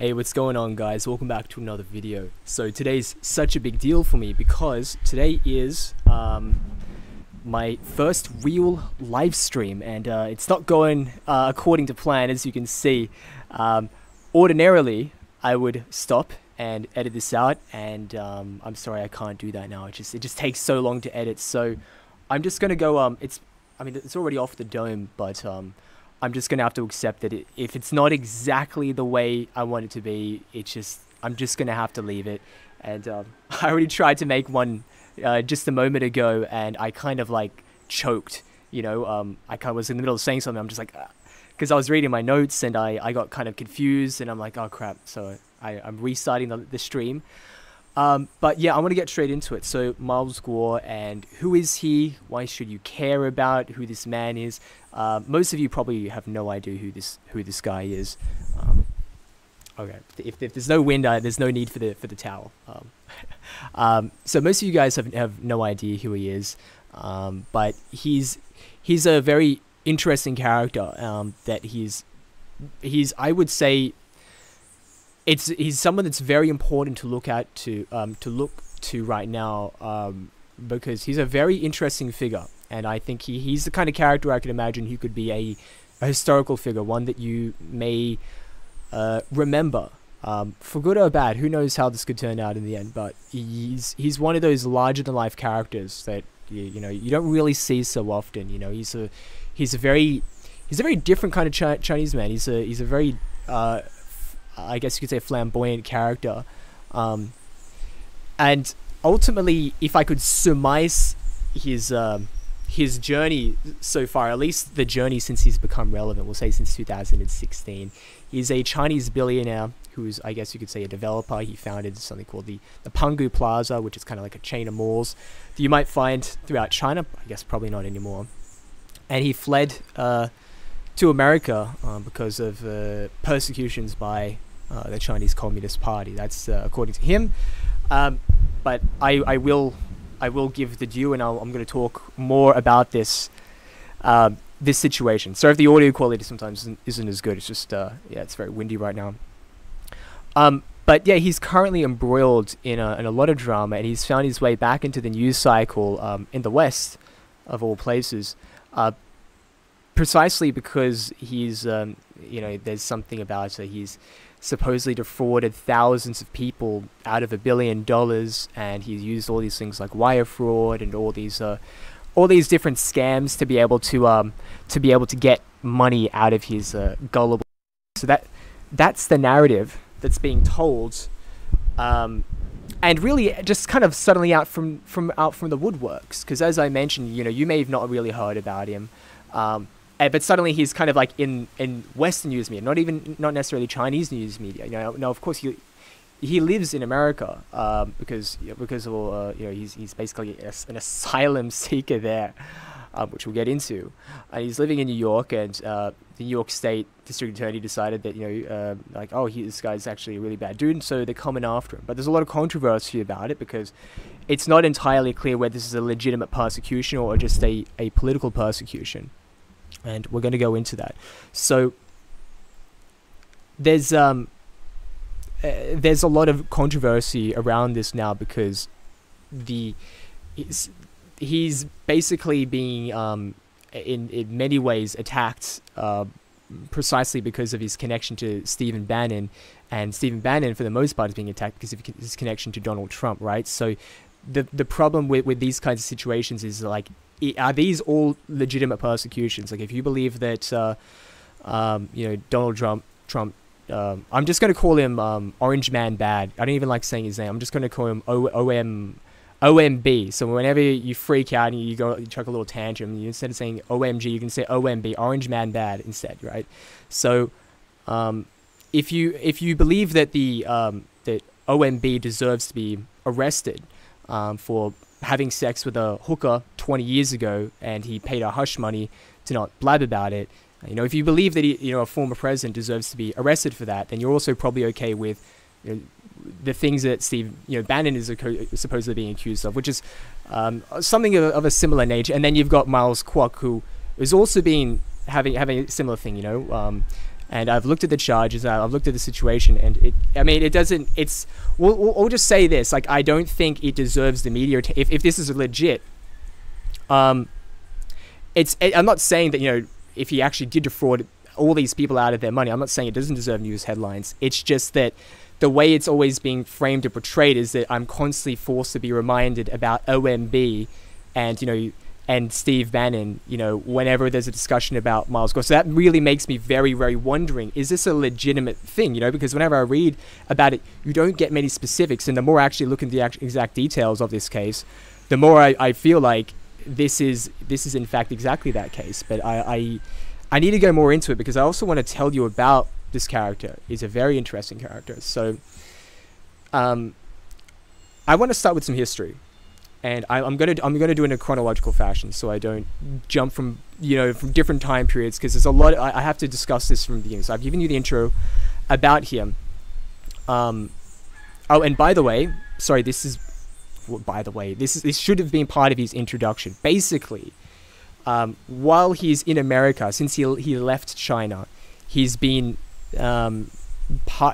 Hey, what's going on guys? Welcome back to another video. So today's such a big deal for me because today is um, my first real live stream and uh, it's not going uh, according to plan as you can see. Um, ordinarily, I would stop and edit this out and um, I'm sorry I can't do that now. It just it just takes so long to edit. So I'm just gonna go. Um, it's I mean it's already off the dome, but um, I'm just gonna have to accept that it, if it's not exactly the way I want it to be, it's just I'm just gonna have to leave it. And um, I already tried to make one uh, just a moment ago, and I kind of like choked. You know, um, I kind of was in the middle of saying something. I'm just like, because I was reading my notes and I, I got kind of confused, and I'm like, oh crap. So I'm restarting the, the stream. Um, but yeah, I want to get straight into it. So Miles Guo and who is he? Why should you care about who this man is? Uh, most of you probably have no idea who this who this guy is. Um, okay, if, if, there's no wind, uh, there's no need for the for the towel. Um, um so most of you guys have have no idea who he is, um, but he's he's a very interesting character. Um, that he's he's I would say it's he's someone that's very important to look at to um, to look to right now um, because he's a very interesting figure, and I think he, he's the kind of character I could imagine he could be a, a historical figure, one that you may uh, remember. Um, for good or bad, who knows how this could turn out in the end? But he's he's one of those larger than life characters that you, you know you don't really see so often. You know, he's a he's a very he's a very different kind of Ch- Chinese man. He's a he's a very uh, I guess you could say, flamboyant character. Um, and ultimately, if I could surmise his um, his journey so far, at least the journey since he's become relevant, we'll say since 2016, he's a Chinese billionaire who's, I guess you could say, a developer. He founded something called the, the Pangu Plaza, which is kind of like a chain of malls that you might find throughout China. I guess probably not anymore. And he fled uh, to America uh, because of uh, persecutions by uh, the Chinese Communist Party. That's uh, according to him. Um, but I, I will I will give the due, and i am going to talk more about this um, this situation. So if the audio quality sometimes isn't, isn't as good, it's just uh, yeah, it's very windy right now. Um, but yeah, he's currently embroiled in a, in a lot of drama, and he's found his way back into the news cycle um, in the West, of all places, uh, precisely because he's um, you know there's something about it. He's supposedly defrauded thousands of people out of a billion dollars, and he's used all these things like wire fraud and all these uh, all these different scams to be able to um, to be able to get money out of his uh, gullible. So that that's the narrative that's being told, um, and really just kind of suddenly out from from out from the woodworks. Because as I mentioned, you know, you may have not really heard about him. Um, uh, but suddenly he's kind of like in, in Western news media, not even not necessarily Chinese news media. You know, now of course he he lives in America um, because you know, because of uh, you know he's he's basically an asylum seeker there, um, which we'll get into. And he's living in New York, and uh, the New York State District Attorney decided that you know uh, like oh he, this guy's actually a really bad dude, and so they're coming after him. But there's a lot of controversy about it because it's not entirely clear whether this is a legitimate persecution or just a, a political persecution and we're going to go into that. So there's um uh, there's a lot of controversy around this now because the he's, he's basically being um in in many ways attacked uh, precisely because of his connection to Stephen Bannon and Stephen Bannon for the most part is being attacked because of his connection to Donald Trump right so the the problem with with these kinds of situations is like are these all legitimate persecutions? Like, if you believe that, uh, um, you know, Donald Trump, Trump, um, I'm just going to call him um, Orange Man Bad. I don't even like saying his name. I'm just going to call him o- OM, OMB. So whenever you freak out and you go, you chuck a little tantrum, you, instead of saying OMG, you can say OMB, Orange Man Bad instead, right? So, um, if you if you believe that the um, that OMB deserves to be arrested um, for having sex with a hooker 20 years ago and he paid her hush money to not blab about it. You know, if you believe that he, you know a former president deserves to be arrested for that, then you're also probably okay with you know, the things that Steve, you know, Bannon is supposedly being accused of, which is um, something of, of, a similar nature. And then you've got Miles Kwok, who is also being having having a similar thing. You know, um, And I've looked at the charges, I've looked at the situation, and it, I mean, it doesn't, it's, we'll, we'll, we'll just say this, like, I don't think it deserves the media, t- if, if this is legit, um, it's, I'm not saying that, you know, if he actually did defraud all these people out of their money, I'm not saying it doesn't deserve news headlines. It's just that the way it's always being framed and portrayed is that I'm constantly forced to be reminded about OMB and, you know, and Steve Bannon, you know, whenever there's a discussion about Miles Guo. So that really makes me very, very wondering, is this a legitimate thing, you know, because whenever I read about it, you don't get many specifics. And the more I actually look into the exact details of this case, the more I, I feel like this is this is in fact exactly that case. But I, I I need to go more into it because I also want to tell you about this character. He's a very interesting character. So um I want to start with some history and I, am gonna I'm gonna do it in a chronological fashion, so I don't jump from you know from different time periods because there's a lot. I, I, have to discuss this from the beginning. So I've given you the intro about him. Um, oh, and by the way, sorry, this is well, by the way, this is this should have been part of his introduction. Basically, um, while he's in America, since he he left China, he's been um,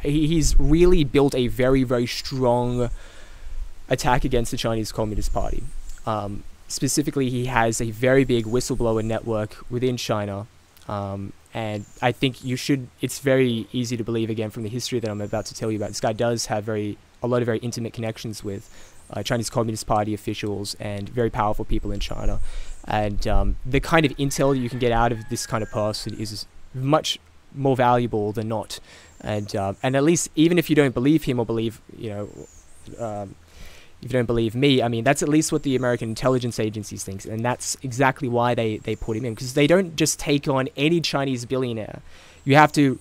he's really built a very very strong attack against the Chinese Communist Party. Um, specifically, he has a very big whistleblower network within China. Um, and I think you should, it's very easy to believe again from the history that I'm about to tell you about. This guy does have very, a lot of very intimate connections with uh, Chinese Communist Party officials and very powerful people in China. And um, the kind of intel that you can get out of this kind of person is much more valuable than not. And uh, and at least even if you don't believe him or believe you know um, if you don't believe me, I mean, that's at least what the American intelligence agencies think, and that's exactly why they, they put him in, because they don't just take on any Chinese billionaire. You have to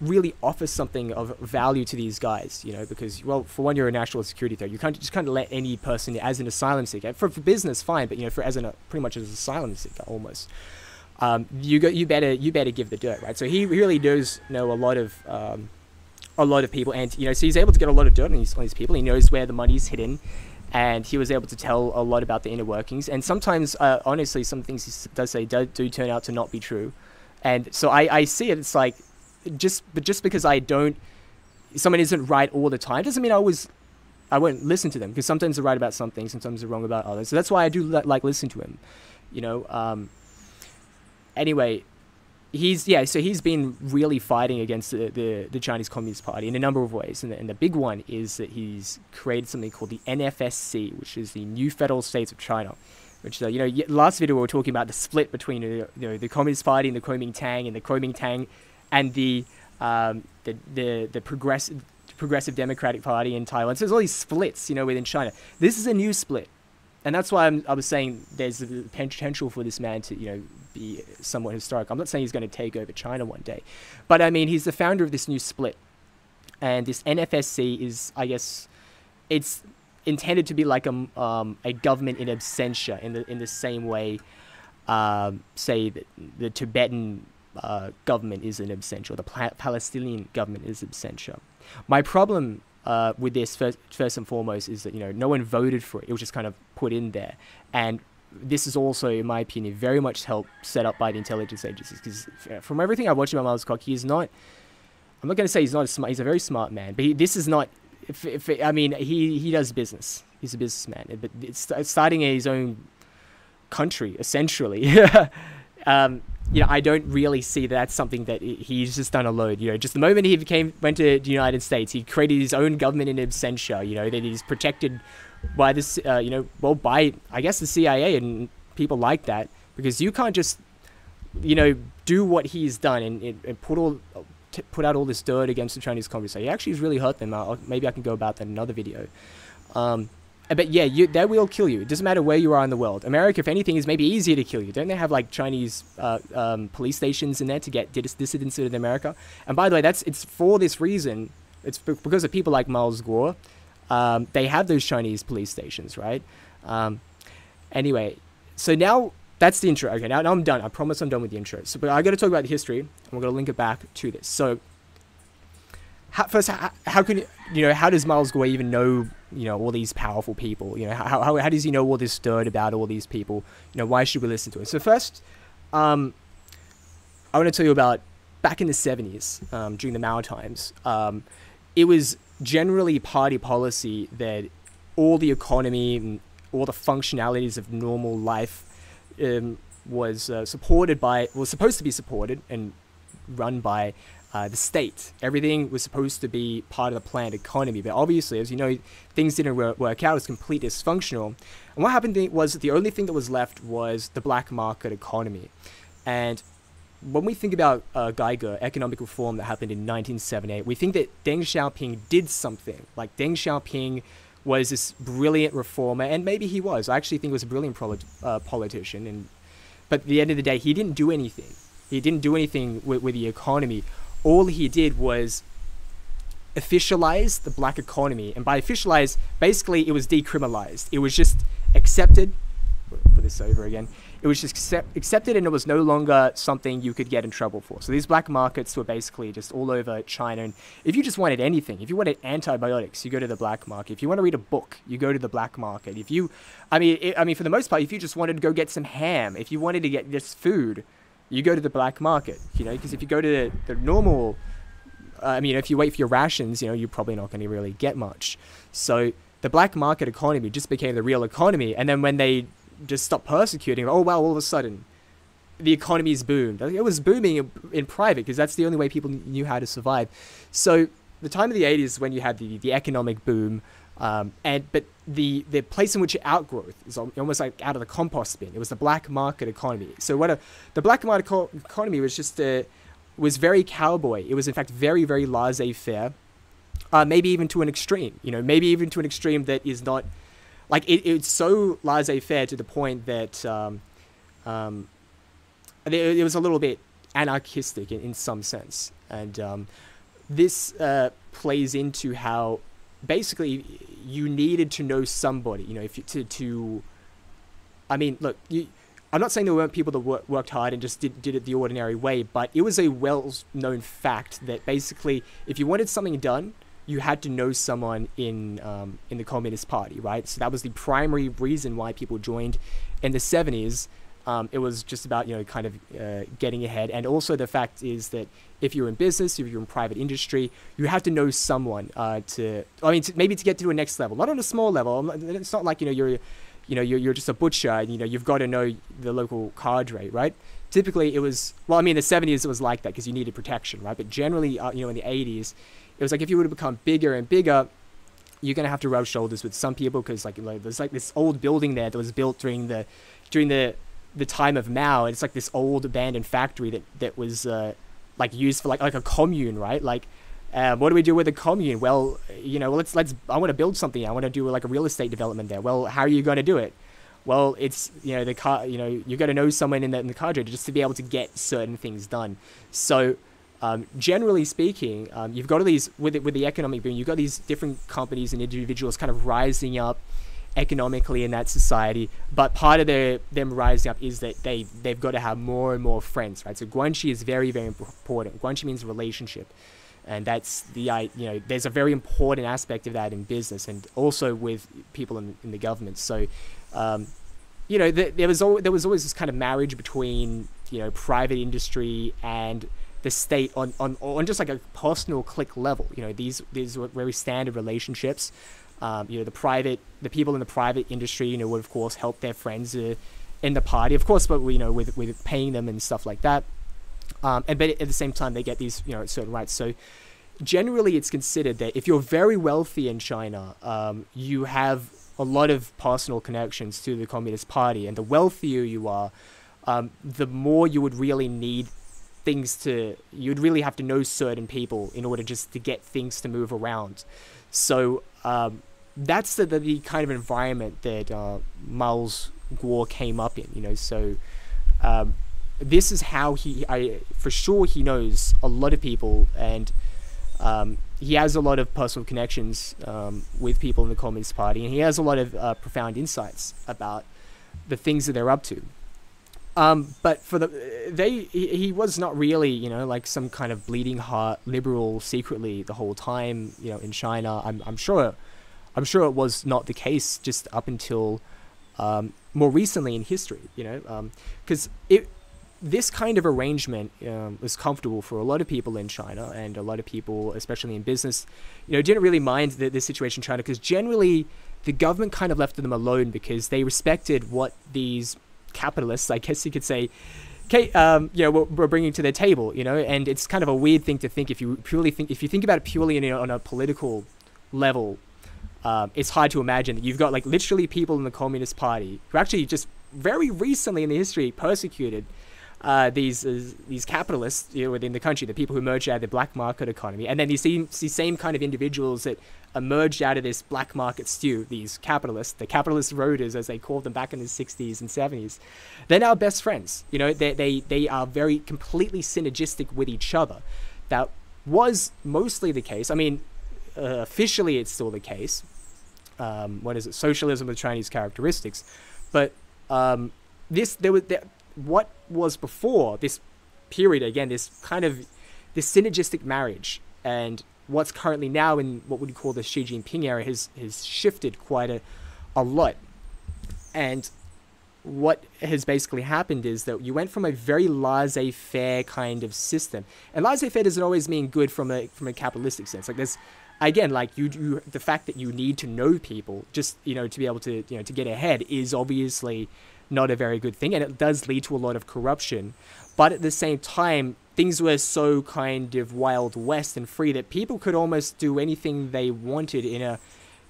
really offer something of value to these guys, you know, because, well, for one, you're a national security threat. You can't just kind of let any person as an asylum seeker, for, for business, fine, but, you know, for as an, a pretty much as an asylum seeker, almost. Um, you go, you better, you better give the dirt, right? So he really does know a lot of, um, a lot of people, and you know, so he's able to get a lot of dirt on these, on these people. He knows where the money's hidden, and he was able to tell a lot about the inner workings. And sometimes, uh, honestly, some things he does say do, do, turn out to not be true. And so I, I see it. It's like just, but just because I don't, someone isn't right all the time doesn't mean I was. I won't listen to them because sometimes they're right about some things, sometimes they're wrong about others. So that's why I do like listen to him, you know. Um, anyway, he's yeah, so he's been really fighting against the, the, the, Chinese Communist Party in a number of ways, and the, and the big one is that he's created something called the NFSC, which is the New Federal States of China. Which uh, you know, last video we were talking about the split between uh, you know the Communist Party and the Kuomintang, and the Kuomintang, and the um, the the, the progressive progressive Democratic Party in Taiwan. So there's all these splits, you know, within China. This is a new split, and that's why I'm, i was saying there's a potential for this man to you know be somewhat historic. I'm not saying he's going to take over China one day, but I mean he's the founder of this new split, and this NFSC is, I guess, it's intended to be like a um, a government in absentia in the in the same way, um, say the, the Tibetan uh, government is in absentia, the pa- Palestinian government is absentia. My problem uh, with this first, first and foremost is that you know no one voted for it; it was just kind of put in there, and this is also, in my opinion, very much helped set up by the intelligence agencies. Because from everything I've watched about Miles Kwok, is not. I'm not going to say he's not a smart. He's a very smart man, but he, this is not. If, if I mean, he he does business. He's a businessman, but it's, it's starting his own country essentially. um, you know, I don't really see that that's something that he's just done alone. You know, just the moment he became went to the United States, he created his own government in absentia. You know, that he's protected by this, uh, you know, well, by I guess the CIA and people like that, because you can't just, you know, do what he's done and, and put all put out all this dirt against the Chinese Communists. He actually has really hurt them. I'll, maybe I can go about that in another video. Um, but yeah, you, they will kill you. It doesn't matter where you are in the world. America, if anything, is maybe easier to kill you. Don't they have like Chinese uh, um, police stations in there to get dis- dissidents in America? And by the way, that's it's for this reason. It's because of people like Miles Guo um, they have those Chinese police stations, right? Um, anyway, so now that's the intro. Okay, now, now I'm done. I promise I'm done with the intro. So, but I got to talk about the history, and we're going to link it back to this. So, how, first, how, how can you know how does Miles Guo even know you know all these powerful people? You know how, how, how does he know all this dirt about all these people? You know why should we listen to it? So first, um, I want to tell you about back in the 70s, um, during the Mao times, um, it was generally party policy that all the economy and all the functionalities of normal life um, was uh, supported by, was supposed to be supported and run by uh, the state. Everything was supposed to be part of the planned economy, but obviously, as you know, things didn't work out. It was completely dysfunctional. And what happened was that the only thing that was left was the black market economy. And when we think about uh, gaige, economic reform that happened in 1978, we think that Deng Xiaoping did something. Like Deng Xiaoping was this brilliant reformer, and maybe he was. I actually think he was a brilliant uh, politician. And but at the end of the day, he didn't do anything. He didn't do anything with, with the economy. All he did was officialize the black economy, and by officialize, basically it was decriminalized. It was just accepted. Put this over again it was just accept, accepted and it was no longer something you could get in trouble for. So these black markets were basically just all over China. And if you just wanted anything, if you wanted antibiotics, you go to the black market. If you want to read a book, you go to the black market. If you, I mean, it, I mean, for the most part, if you just wanted to go get some ham, if you wanted to get this food, you go to the black market. You know, because if you go to the, the normal, uh, I mean, if you wait for your rations, you know, you're probably not going to really get much. So the black market economy just became the real economy. And then when they just stop persecuting. Oh wow! All of a sudden, the economy's boomed. It was booming in, private because that's the only way people knew how to survive. So the time of the 80s is when you had the, the economic boom, um, and but the the place in which it outgrowth is almost like out of the compost bin. It was the black market economy. So what a the black market economy was just a, was very cowboy. It was in fact very very laissez faire, uh, maybe even to an extreme. You know, maybe even to an extreme that is not like it, it's so laissez-faire to the point that um, um, it, it, was a little bit anarchistic in, in some sense, and um, this uh, plays into how basically you needed to know somebody, you know, if you, to to. I mean, look, you. I'm not saying there weren't people that work, worked hard and just did, did it the ordinary way, but it was a well-known fact that basically, if you wanted something done, you had to know someone in um, in the Communist Party, right? So that was the primary reason why people joined in the 70s. Um, it was just about you know kind of uh, getting ahead, and also the fact is that if you're in business, if you're in private industry, you have to know someone uh, to. I mean, to, maybe to get to a next level, not on a small level. It's not like you know you're, you know you're, you're just a butcher, and you know you've got to know the local cadre, right? Typically, it was well. I mean, in the 70s it was like that because you needed protection, right? But generally, uh, you know, in the 80s, it was like if you were to become bigger and bigger, you're gonna have to rub shoulders with some people because like, like there's like this old building there that was built during the during the the time of Mao. It's like this old abandoned factory that that was uh, like used for like like a commune, right? Like, um, what do we do with a commune? Well, you know, let's let's. I want to build something. I want to do like a real estate development there. Well, how are you going to do it? Well, it's you know the car. You know you got to know someone in the in the cadre just to be able to get certain things done. So um, generally speaking, um, you've got these with it, with the economic boom. You've got these different companies and individuals kind of rising up economically in that society. But part of their them rising up is that they they've got to have more and more friends, right? So guanxi is very very important. Guanxi means relationship, and that's the you know there's a very important aspect of that in business and also with people in, in the government. So. Um, you know, the, there was al- there was always this kind of marriage between you know private industry and the state on, on, on just like a personal clique level. You know, these these were very standard relationships. Um, you know, the private, the people in the private industry, you know, would of course help their friends uh, in the party, of course, but you know, with with paying them and stuff like that. Um, and but at the same time, they get these you know certain rights. So generally, it's considered that if you're very wealthy in China, um, you have a lot of personal connections to the Communist Party, and the wealthier you are, um, the more you would really need things to you'd really have to know certain people in order just to get things to move around. So um, that's the, the, the, kind of environment that uh, Miles Guo came up in you know so um, this is how he I for sure he knows a lot of people and um, he has a lot of personal connections um, with people in the Communist Party and he has a lot of uh, profound insights about the things that they're up to um, but for the they he, he, was not really you know like some kind of bleeding heart liberal secretly the whole time you know in China. I'm I'm sure I'm sure it was not the case just up until um, more recently in history. You know because um, it this kind of arrangement um, was comfortable for a lot of people in China and a lot of people, especially in business, you know, didn't really mind the, the situation in China because generally the government kind of left them alone because they respected what these capitalists, I guess you could say, okay, um, you know, we're, we're, bringing to the table, you know, and it's kind of a weird thing to think if you purely think if you think about it purely in, on a political level. Um, it's hard to imagine that you've got like literally people in the Communist Party who actually just very recently in the history persecuted uh, these uh, these capitalists you know, within the country, the people who emerged out of the black market economy, and then these same, these same kind of individuals that emerged out of this black market stew, these capitalists, the capitalist roaders, as they called them back in the 60s and 70s, they're now best friends. You know, they, they, they are very completely synergistic with each other. That was mostly the case. I mean, uh, officially it's still the case. Um, what is it? Socialism with Chinese characteristics. But um, this, there was, there, what was before this period again this kind of this synergistic marriage and what's currently now in what would call the Xi Jinping era has has shifted quite a, a lot. And what has basically happened is that you went from a very laissez-faire kind of system. And laissez-faire doesn't always mean good from a from a capitalistic sense. Like there's again like you, you the fact that you need to know people just you know to be able to you know to get ahead is obviously not a very good thing, and it does lead to a lot of corruption. But at the same time, things were so kind of wild west and free that people could almost do anything they wanted in a,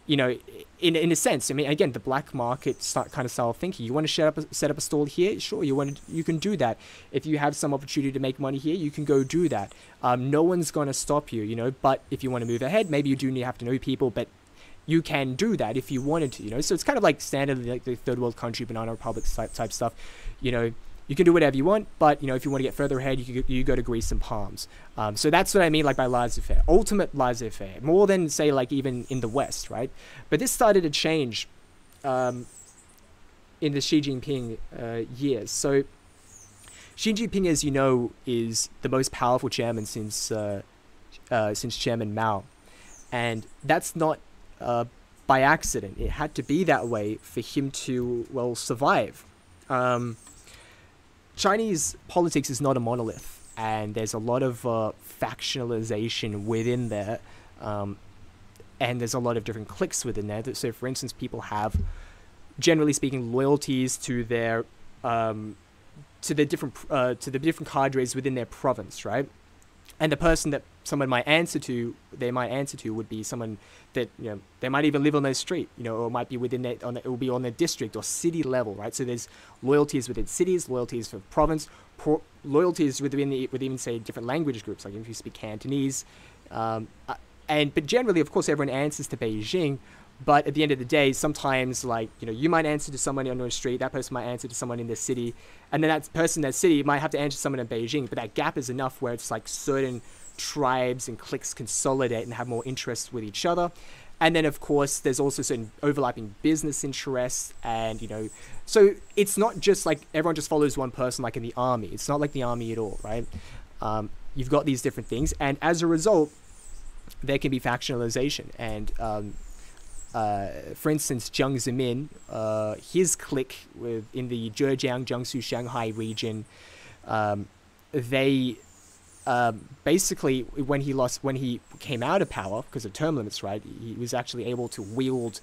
you know, in in a sense. I mean, again, the black market start, kind of style thinking. You want to set up a, set up a stall here, sure. You want to, you can do that. If you have some opportunity to make money here, you can go do that. Um, no one's going to stop you, you know. But if you want to move ahead, maybe you do need have to know people, but you can do that if you wanted to, you know. So it's kind of like standard like the third world country banana republic type, type stuff, you know. You can do whatever you want, but you know if you want to get further ahead, you you go to grease and Palms. Um, so that's what I mean, like by laissez-faire, ultimate laissez-faire, more than say like even in the West, right? But this started to change um, in the Xi Jinping uh, years. So Xi Jinping, as you know, is the most powerful chairman since uh, uh, since Chairman Mao, and that's not uh, by accident. It had to be that way for him to, well, survive. Um, Chinese politics is not a monolith, and there's a lot of uh, factionalization within there, um, and there's a lot of different cliques within there. So, for instance, people have, generally speaking, loyalties to their um, to the different uh, to the different cadres within their province, right? and the person that someone might answer to, they might answer to would be someone that you know they might even live on their street, you know, or might be within that on the, it will be on the district or city level, right? So there's loyalties within cities, loyalties for province, pro- loyalties within the with even say different language groups, like if you speak Cantonese, um, uh, and but generally, of course, everyone answers to Beijing. But at the end of the day, sometimes like you know, you might answer to someone on the street, that person might answer to someone in the city, and then that person in that city might have to answer someone in Beijing. But that gap is enough where it's like certain tribes and cliques consolidate and have more interests with each other. And then of course there's also certain overlapping business interests and you know so it's not just like everyone just follows one person like in the army. It's not like the army at all, right? Um, you've got these different things and as a result there can be factionalization and um, uh, for instance, Jiang Zemin, uh, his clique with, in the Zhejiang, Jiangsu, Shanghai region, um, they um, basically when he lost when he came out of power because of term limits, right? He was actually able to wield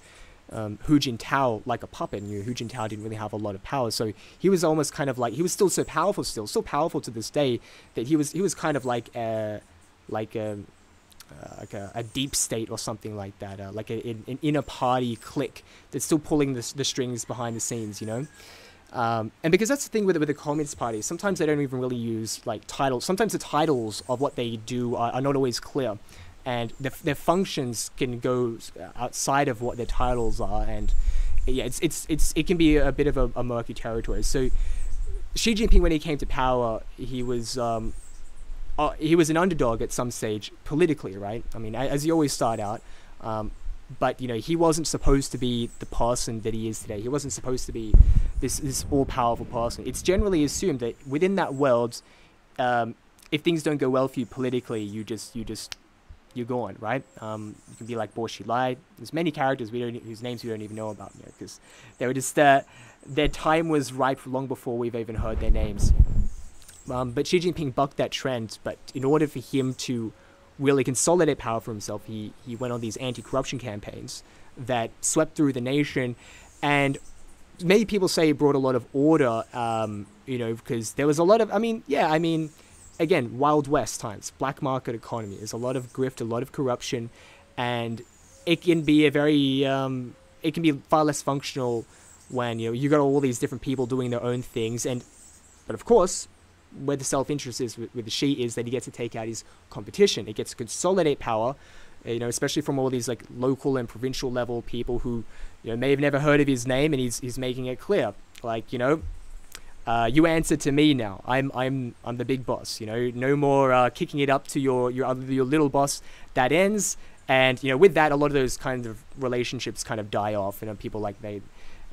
um, Hu Jintao like a puppet. You know, Hu Jintao didn't really have a lot of power, so he was almost kind of like he was still so powerful, still so powerful to this day that he was he was kind of like a, like a uh, like a, a, deep state or something like that, uh, like a, an, inner party clique that's still pulling the, the strings behind the scenes, you know. Um, and because that's the thing with with the Communist Party, sometimes they don't even really use like titles. Sometimes the titles of what they do are, are not always clear, and the, their functions can go outside of what their titles are. And yeah, it's it's it's it can be a bit of a, a murky territory. So Xi Jinping, when he came to power, he was um, uh, he was an underdog at some stage politically, right? I mean, as you always start out. Um, but you know, he wasn't supposed to be the person that he is today. He wasn't supposed to be this this all powerful person. It's generally assumed that within that world, um, if things don't go well for you politically, you just you just you're gone, right? Um, you can be like Bo Xilai. There's many characters we don't whose names we don't even know about because you know, they were just uh, their time was ripe long before we've even heard their names. Um, but Xi Jinping bucked that trend. But in order for him to really consolidate power for himself, he, he went on these anti corruption campaigns that swept through the nation. And many people say he brought a lot of order, um, you know, because there was a lot of, I mean, yeah, I mean, again, Wild West times, black market economy. There's a lot of grift, a lot of corruption, and it can be a very, um, it can be far less functional when you know you got all these different people doing their own things, and but of course, where the self-interest is with, with the Xi is that he gets to take out his competition. It gets to consolidate power, you know, especially from all these like local and provincial level people who, you know, may have never heard of his name, and he's he's making it clear, like you know, uh, you answer to me now. I'm I'm I'm the big boss. You know, no more uh, kicking it up to your your your little boss. That ends, and you know, with that, a lot of those kinds of relationships kind of die off. You know, people like they.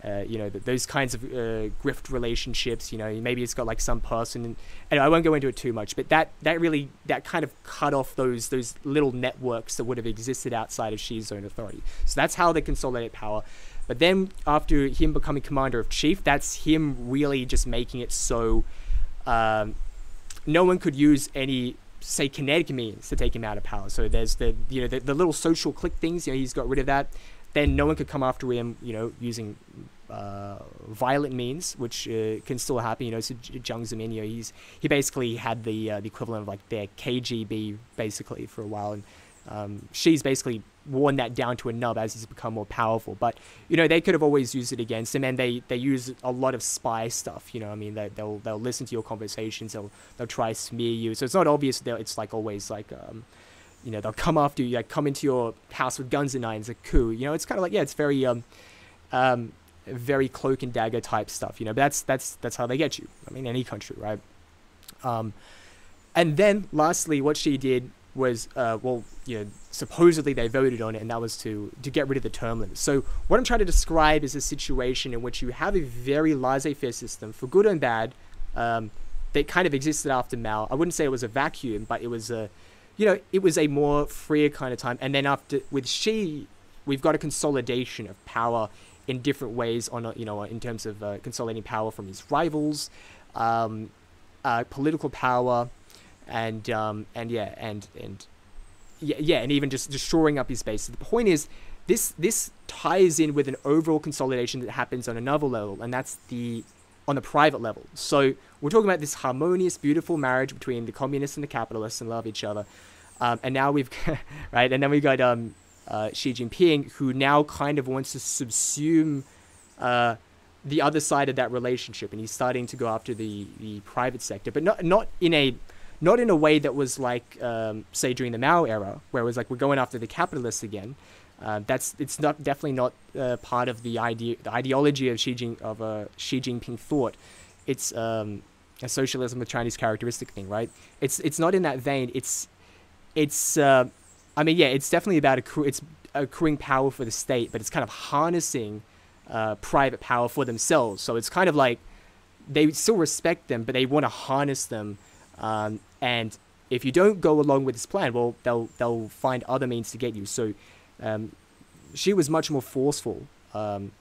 Uh, you know, those kinds of uh, grift relationships. You know, maybe it's got like some person, and I won't go into it too much. But that that really that kind of cut off those those little networks that would have existed outside of Xi's zone authority. So that's how they consolidate power. But then after him becoming commander of chief, that's him really just making it so um, no one could use any say kinetic means to take him out of power. So there's the you know the, the little social clique things. You know he's got rid of that. Then no one could come after him. You know using uh, violent means, which uh, can still happen. You know, so Jiang Zemin, you know, he's he basically had the uh, the equivalent of like their KGB basically for a while, and um, Xi's basically worn that down to a nub as he's become more powerful. But you know, they could have always used it against him, and they they use a lot of spy stuff. You know, I mean, they, they'll they'll listen to your conversations, they'll they'll try to smear you. So it's not obvious that it's like always like. Um, you know, they'll come after you, like come into your house with guns and knives, a coup. You know, it's kind of like yeah, it's very um, um, very cloak and dagger type stuff. You know, but that's that's that's how they get you. I mean, any country, right? Um, and then lastly, what Xi did was uh, well, you know, supposedly they voted on it, and that was to to get rid of the term limits. So what I'm trying to describe is a situation in which you have a very laissez-faire system, for good and bad, um, that kind of existed after Mao. I wouldn't say it was a vacuum, but it was a, you know, it was a more freer kind of time. And then after with Xi, we've got a consolidation of power in different ways on a, you know in terms of uh, consolidating power from his rivals, um, uh, political power and um, and yeah, and and yeah, yeah, and even just destroying up his base. So The point is, this this ties in with an overall consolidation that happens on another level, and that's the on the private level. So we're talking about this harmonious, beautiful marriage between the communists and the capitalists, and love each other. Um, and now we've right, and then we got um, uh, Xi Jinping, who now kind of wants to subsume uh, the other side of that relationship, and he's starting to go after the the private sector, but not not in a not in a way that was like, um, say, during the Mao era, where it was like we're going after the capitalists again. Uh, that's it's not definitely not uh, part of the idea, the ideology of Xi Jing, of uh, Xi Jinping thought. It's um, a socialism with Chinese characteristic thing, right? It's it's not in that vein. It's it's uh, I mean, yeah, it's definitely about accru- it's accruing power for the state, but it's kind of harnessing uh, private power for themselves. So it's kind of like they still respect them, but they want to harness them um, and if you don't go along with this plan, well, they'll they'll find other means to get you. So um, Xi was much more forceful. Um,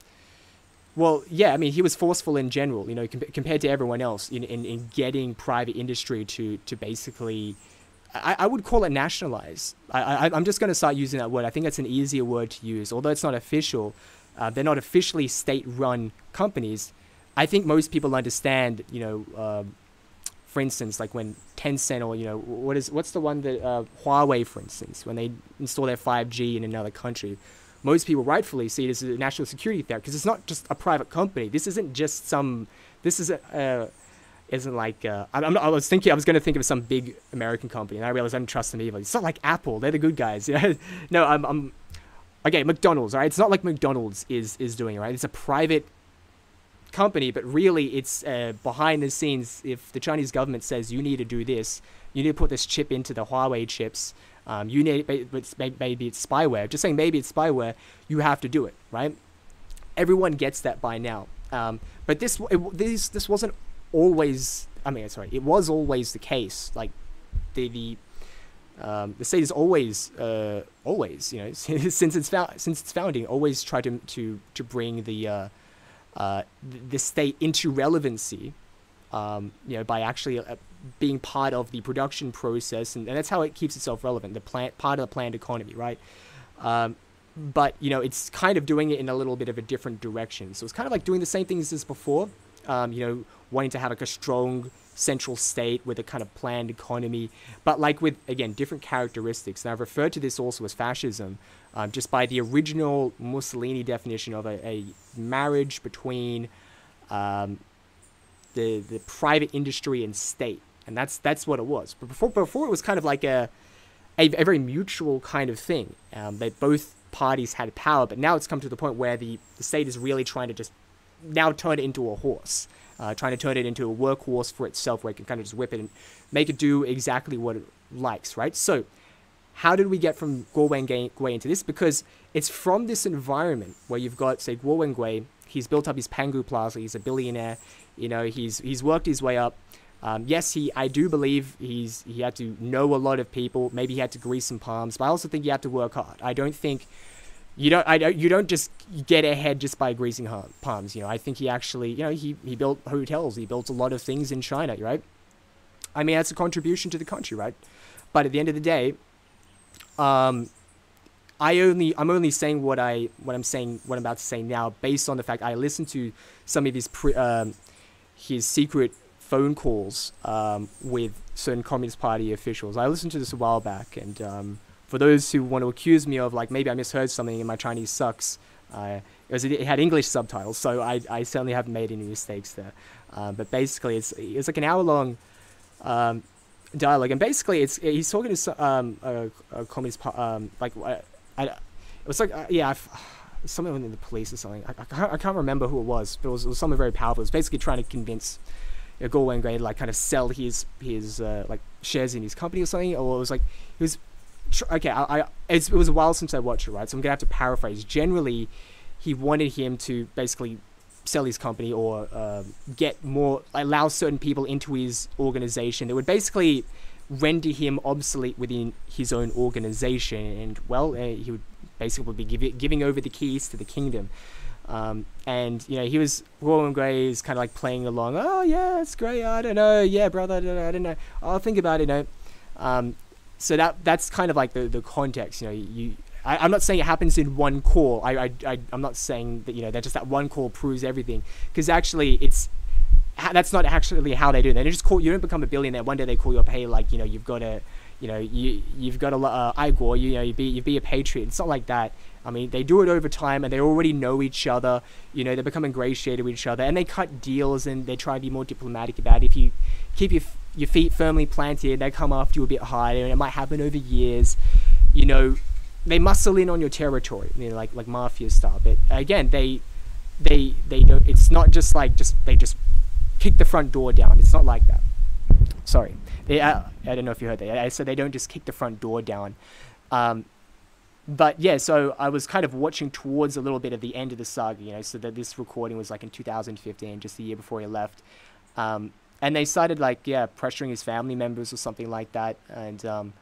well, yeah, I mean, he was forceful in general, you know, com- compared to everyone else in, in, in getting private industry to, to basically, I, I would call it nationalize. I, I, I'm just going to start using that word. I think it's an easier word to use. Although it's not official, uh, they're not officially state run companies. I think most people understand, you know, uh, for instance, like when Tencent or you know what is what's the one that uh, Huawei, for instance, when they install their 5G in another country, most people rightfully see it as a national security threat because it's not just a private company. This isn't just some. This is a. Isn't like uh, I'm, not, I was thinking I was going to think of some big American company, and I realized I don't trust them either. It's not like Apple; they're the good guys. no, I'm, I'm okay. McDonald's, all right. It's not like McDonald's is is doing it, right. It's a private company, but really it's uh, behind the scenes. If the Chinese government says you need to do this, you need to put this chip into the Huawei chips. Um, you need maybe it's spyware. Just saying maybe it's spyware. You have to do it, right? Everyone gets that by now. Um, but this it, this this wasn't always. I mean, sorry, it was always the case. Like the the um, the state has always, uh, always, you know, since its found, since its founding, always tried to to to bring the uh, uh, the state into relevancy, um, you know, by actually uh, being part of the production process, and, and that's how it keeps itself relevant. The plant part of the planned economy, right? Um, but you know, it's kind of doing it in a little bit of a different direction. So it's kind of like doing the same things as before. Um, you know, wanting to have like a strong central state with a kind of planned economy, but like with again different characteristics. And I've referred to this also as fascism, um, just by the original Mussolini definition of a, a marriage between um, the the private industry and state, and that's that's what it was. But before before it was kind of like a a, a very mutual kind of thing. Um, that both parties had power, but now it's come to the point where the, the state is really trying to just now turn it into a horse, uh, trying to turn it into a workhorse for itself, where it can kind of just whip it and make it do exactly what it likes, right? So, how did we get from Guo into this? Because it's from this environment where you've got, say, Guo Wengui, he's built up his Pangu Plaza, he's a billionaire, you know, he's he's worked his way up. Um, yes, he I do believe he's he had to know a lot of people. Maybe he had to grease some palms, but I also think he had to work hard. I don't think you don't I don't you don't just get ahead just by greasing palms. You know, I think he actually you know he he built hotels, he built a lot of things in China, right? I mean, that's a contribution to the country, right? But at the end of the day, um, I only I'm only saying what I what I'm saying what I'm about to say now based on the fact I listened to some of his pre, um, his secret phone calls um, with certain Communist Party officials. I listened to this a while back, and um, for those who want to accuse me of like maybe I misheard something and my Chinese sucks, uh, it, was, it had English subtitles, so I, I certainly haven't made any mistakes there. Um, but basically, it's it's like an hour long um, dialogue, and basically, it's he's talking to um, a, a communist um, like I, I, it was like uh, yeah. I've, someone in the police or something. I, I, can't, I can't remember who it was, but it was, it was someone very powerful. It was basically trying to convince you know, Guo Wengui like kind of sell his his uh, like shares in his company or something, or it was like he was okay. I, I it was a while since I watched it, right? So I'm gonna have to paraphrase. Generally, he wanted him to basically sell his company or uh, get more allow certain people into his organization that would basically render him obsolete within his own organization and well uh, he would basically be give, giving over the keys to the kingdom um, and you know he was Guo Wengui is kind of like playing along. Oh yeah, it's great. I don't know. Yeah, brother. I don't know. I don't know. I'll think about it. You know. Um, so that that's kind of like the the context. You know, you. I, am not saying it happens in one call. I, I, I I'm not saying that you know that just that one call proves everything because actually it's that's not actually how they do it. They just call you don't become a billionaire. One day they call you up, hey, like you know you've got to, you know you you've got a uh, Igor, you know you be you be a patriot. It's not like that. I mean, they do it over time and they already know each other. You know, they become ingratiated with each other and they cut deals and they try to be more diplomatic about it. If you keep your, your feet firmly planted, they come after you a bit harder and it might happen over years. You know, they muscle in on your territory, you know, like, like mafia style. But again, they, they, they don't, it's not just like, just, they just kick the front door down. It's not like that. Sorry. They, I, I don't know if you heard that. I said they don't just kick the front door down. Um, but yeah, so I was kind of watching towards a little bit of the end of the saga, you know, so that this recording was like in 2015, just the year before he left. Um, and they started like, yeah, pressuring his family members or something like that. And um,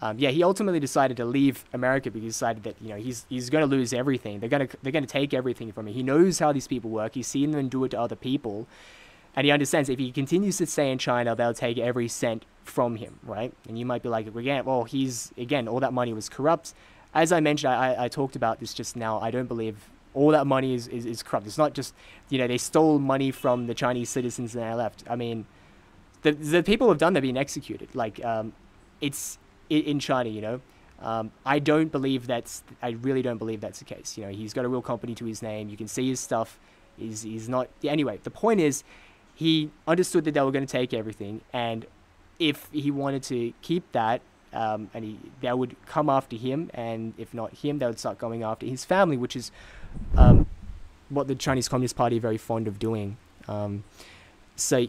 um, yeah, he ultimately decided to leave America because he decided that, you know, he's, he's going to lose everything. They're going to, they're going to take everything from him. He knows how these people work. He's seen them do it to other people. And he understands if he continues to stay in China, they'll take every cent from him, right? And you might be like, again, well, he's, again, all that money was corrupt as I mentioned, I, I talked about this just now. I don't believe all that money is, is, is corrupt. It's not just, you know, they stole money from the Chinese citizens and they left. I mean, the, the people have done, they're being executed. Like, um, it's in China, you know. Um, I don't believe that's, I really don't believe that's the case. You know, he's got a real company to his name. You can see his stuff. He's, he's not, anyway, the point is, he understood that they were going to take everything. And if he wanted to keep that, um, and he, they would come after him, and if not him, they would start going after his family, which is um, what the Chinese Communist Party are very fond of doing. Um, so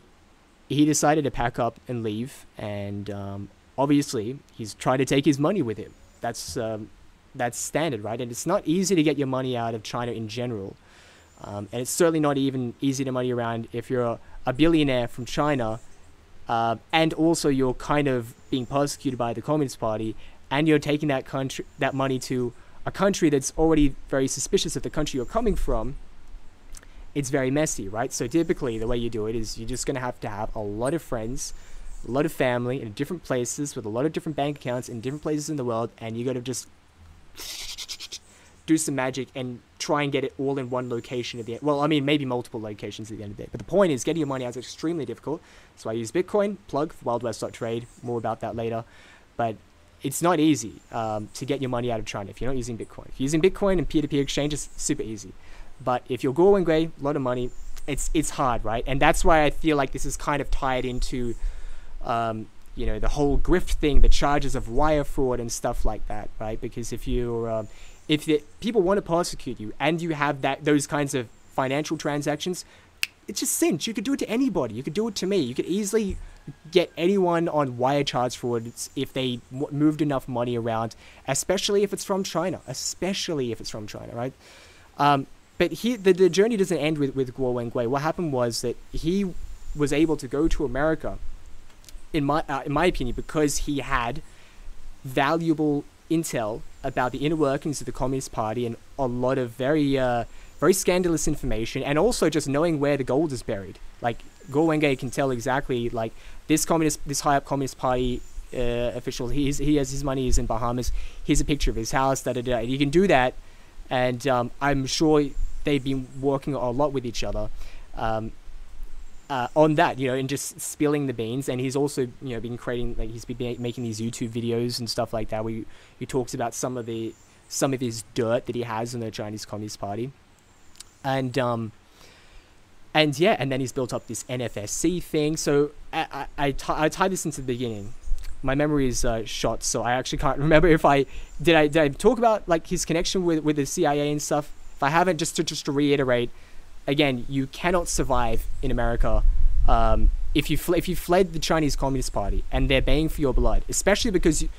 he decided to pack up and leave, and um, obviously he's trying to take his money with him. That's um, that's standard, right? And it's not easy to get your money out of China in general, um, and it's certainly not even easy to money around if you're a, a billionaire from China uh, and also you're kind of being persecuted by the Communist Party, and you're taking that country, that money to a country that's already very suspicious of the country you're coming from. It's very messy, right? So typically, the way you do it is you're just gonna have to have a lot of friends, a lot of family in different places with a lot of different bank accounts in different places in the world, and you got to just do some magic and try and get it all in one location at the end. Well, I mean, maybe multiple locations at the end of the day. But the point is, getting your money out is extremely difficult. So I use Bitcoin, plug for wildwest.trade. More about that later. But it's not easy um, to get your money out of China if you're not using Bitcoin. If you're using Bitcoin and peer-to-peer exchanges, it's super easy. But if you're Guo Wengui, a lot of money, it's it's hard, right? And that's why I feel like this is kind of tied into, um, you know, the whole grift thing, the charges of wire fraud and stuff like that, right? Because if you're um, if the, people want to persecute you and you have that those kinds of financial transactions, it's just cinch. You could do it to anybody. You could do it to me. You could easily get anyone on wire charge fraud if they moved enough money around, especially if it's from China. Especially if it's from China, right? Um, but he, the, the journey doesn't end with, with Guo Wengui. What happened was that he was able to go to America, in my, uh, in my opinion, because he had valuable intel about the inner workings of the Communist Party and a lot of very, uh, very scandalous information, and also just knowing where the gold is buried. Like Wengui can tell exactly like this communist, this high up Communist Party uh, official. He's, he has his money is in Bahamas. Here's a picture of his house. Da da da. You can do that, and um, I'm sure they've been working a lot with each other. Um, uh, on that, you know, and just spilling the beans. And he's also, you know, been creating like he's been making these YouTube videos and stuff like that. Where he, he talks about some of the some of his dirt that he has in the Chinese Communist Party, and um, and yeah, and then he's built up this NFSC thing. So I I, I, t- I tie this into the beginning. My memory is uh, shot, so I actually can't remember if I did I did I talk about like his connection with with the CIA and stuff. If I haven't, just to just to reiterate, again, you cannot survive in America um, if you fl- if you fled the Chinese Communist Party and they're baying for your blood, especially because you,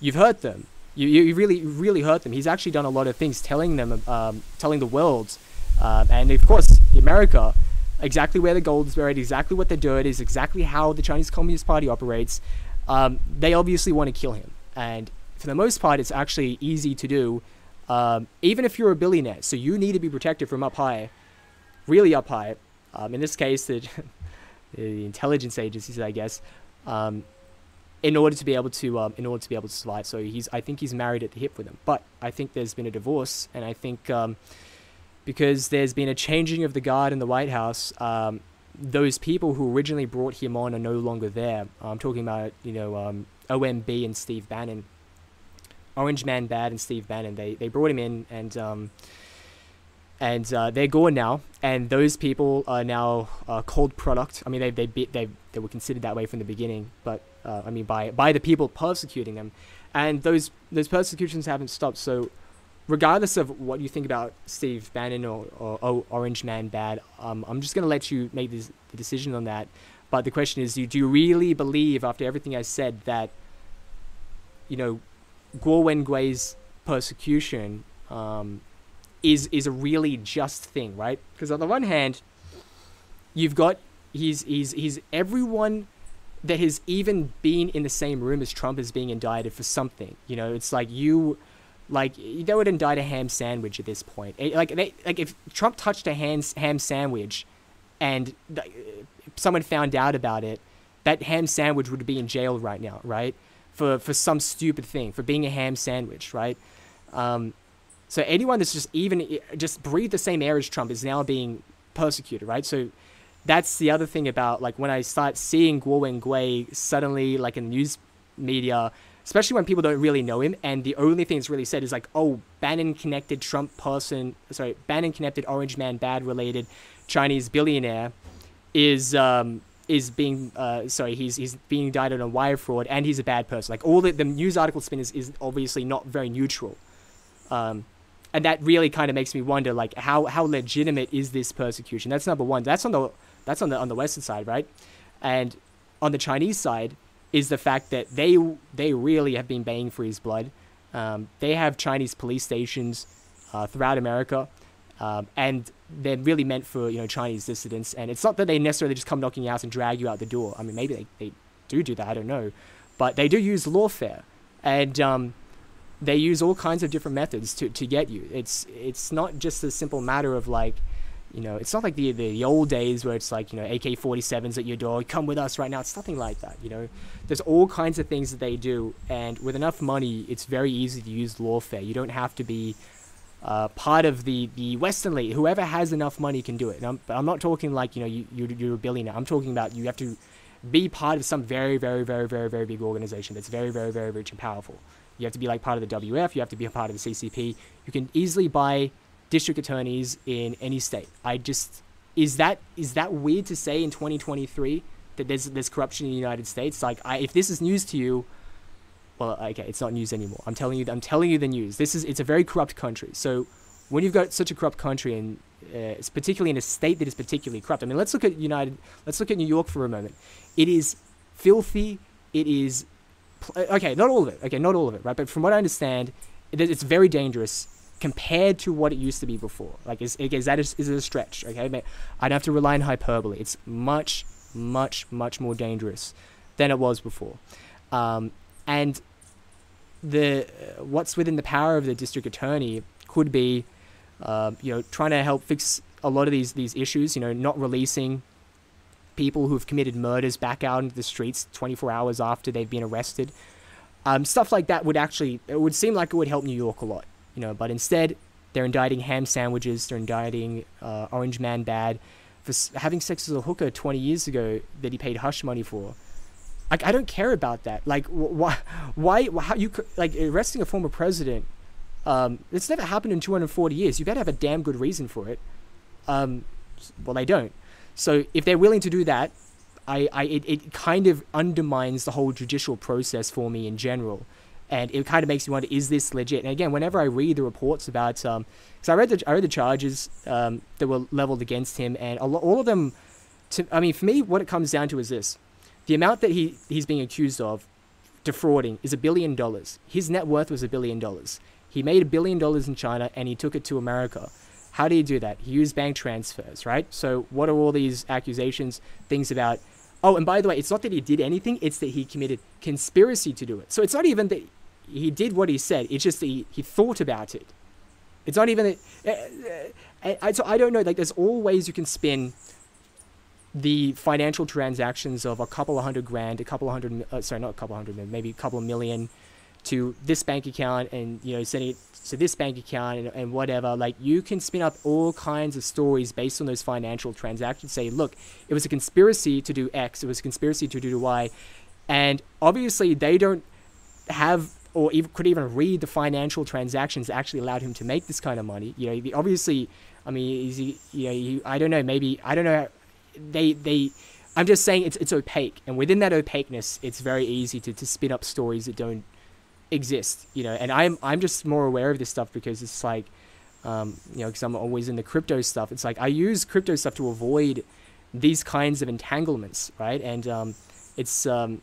you've hurt them. You, you really really hurt them. He's actually done a lot of things, telling them, um, telling the world, uh, and of course America, exactly where the gold is buried, exactly what the dirt is, exactly how the Chinese Communist Party operates. Um, they obviously want to kill him, and for the most part, it's actually easy to do. Um, even if you're a billionaire, so you need to be protected from up high really up high. Um, in this case, the, the intelligence agencies, I guess, um, in order to be able to um, in order to be able to survive. So he's I think he's married at the hip with them. But I think there's been a divorce, and I think um, because there's been a changing of the guard in the White House. Um, those people who originally brought him on are no longer there. I'm talking about you know um, OMB and Steve Bannon, Orange Man Bad and Steve Bannon. They they brought him in and um, and uh, they're gone now. And those people are now uh, cold product. I mean, they they they they were considered that way from the beginning, but uh, I mean by by the people persecuting them, and those those persecutions haven't stopped. So, regardless of what you think about Steve Bannon or, or, or Orange Man Bad, um, I'm just gonna let you make this, the decision on that. But the question is, do you, do you really believe, after everything I said, that you know, Guo Wengui's persecution um, is is a really just thing, right? Because on the one hand, you've got he's he's he's everyone that has even been in the same room as Trump is being indicted for something. You know, it's like you like they would indict a ham sandwich at this point. It, like they like if Trump touched a ham ham sandwich, and th- uh, someone found out about it, that ham sandwich would be in jail right now, right? For for some stupid thing, for being a ham sandwich, right? Um, so anyone that's just even eh, just breathed the same air as Trump is now being persecuted, right? So that's the other thing about like when I start seeing Guo Wengui suddenly like in news media, especially when people don't really know him, and the only thing that's really said is like, oh, Bannon connected Trump person, sorry, Bannon connected Orange Man bad related Chinese billionaire is um, is being uh, sorry he's he's being indicted on wire fraud and he's a bad person. Like all the, the news article spin is, is obviously not very neutral. Um, and that really kind of makes me wonder like how how legitimate is this persecution that's number one that's on the that's on the on the western side right and on the chinese side is the fact that they they really have been baying for his blood. Um, they have chinese police stations uh, throughout america um, and they're really meant for you know chinese dissidents. And it's not that they necessarily just come knocking your house and drag you out the door. I mean maybe they, they do do that. I don't know. But they do use lawfare. And um, they use all kinds of different methods to, to get you. It's it's not just a simple matter of like, You know, it's not like the, the, the old days where it's like, you know, AK 47s at your door, come with us right now. It's nothing like that, you know. There's all kinds of things that they do, and with enough money, it's very easy to use lawfare. You don't have to be uh, part of the, the Western League. Whoever has enough money can do it. And I'm, but I'm not talking like, you know, you, you're, you're a billionaire. I'm talking about you have to be part of some very, very, very, very, very big organization that's very, very, very rich and powerful. You have to be like part of the WF. You have to be a part of the CCP. You can easily buy district attorneys in any state. I just is that is that weird to say in 2023 that there's there's corruption in the United States? Like, I, if this is news to you, well, okay, it's not news anymore. I'm telling you, I'm telling you the news. This is it's a very corrupt country. So when you've got such a corrupt country and uh, it's particularly in a state that is particularly corrupt. I mean, let's look at United. Let's look at New York for a moment. It is filthy. It is okay. Not all of it. Okay, not all of it. Right, but from what I understand, it's very dangerous compared to what it used to be before. Like, is, is that a, is it a stretch? Okay, but I'd have to rely on hyperbole. It's much, much, much more dangerous than it was before. Um, and the uh, what's within the power of the district attorney could be, uh, you know, trying to help fix a lot of these these issues. You know, not releasing people who've committed murders back out into the streets 24 hours after they've been arrested. Um, stuff like that would actually it would seem like it would help New York a lot you know. But instead, they're indicting ham sandwiches. They're indicting uh, Orange Man Bad for having sex with a hooker 20 years ago that he paid hush money for. Like I don't care about that. Like why, why, how you like arresting a former president? Um, it's never happened in 240 years. You better have a damn good reason for it. Um, well, they don't. So if they're willing to do that, I, I it, it kind of undermines the whole judicial process for me in general and it kind of makes me wonder: is this legit? And again, whenever I read the reports about, because um, I read the I read the charges um, that were leveled against him, and lo- all of them, to, I mean, for me, what it comes down to is this: the amount that he he's being accused of defrauding is a billion dollars. His net worth was a billion dollars. He made a billion dollars in China, and he took it to America. How did he do that? He used bank transfers, right? So, what are all these accusations? Things about Oh, and by the way, it's not that he did anything, it's that he committed conspiracy to do it. So it's not even that he did what he said. It's just he, he thought about it. It's not even uh, so I don't know. Like, there's all ways you can spin the financial transactions of a couple of hundred grand, a couple of hundred, uh, sorry, not a couple of hundred, maybe a couple of million to this bank account and, you know, sending it to this bank account and, and whatever. Like, you can spin up all kinds of stories based on those financial transactions. Say, look, it was a conspiracy to do X, it was a conspiracy to do Y. And obviously, they don't have or even, could even read the financial transactions that actually allowed him to make this kind of money. You know, obviously, I mean, he, you know, he, I don't know, maybe, I don't know, they, they, I'm just saying it's, it's opaque. And within that opaqueness, it's very easy to, to spin up stories that don't exist, you know, and I'm, I'm just more aware of this stuff because it's like, um, you know, because I'm always in the crypto stuff. It's like I use crypto stuff to avoid these kinds of entanglements, right? And um, it's um,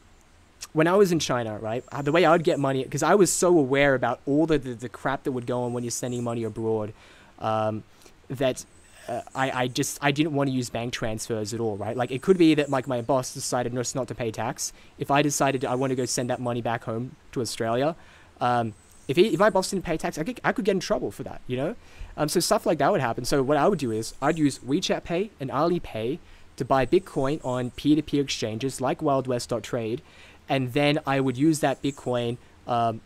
when I was in China, right, uh, the way I would get money, because I was so aware about all the, the, the, crap that would go on when you're sending money abroad, um, that uh, I, I just, I didn't want to use bank transfers at all, right? Like, it could be that, like, my boss decided just not to pay tax. If I decided I want to go send that money back home to Australia, um, if, he, if my boss didn't pay tax, I could, I could get in trouble for that, you know? Um, so stuff like that would happen. So what I would do is I'd use WeChat Pay and Alipay to buy Bitcoin on peer-to-peer exchanges like WildWest.trade and then I would use that Bitcoin. Um,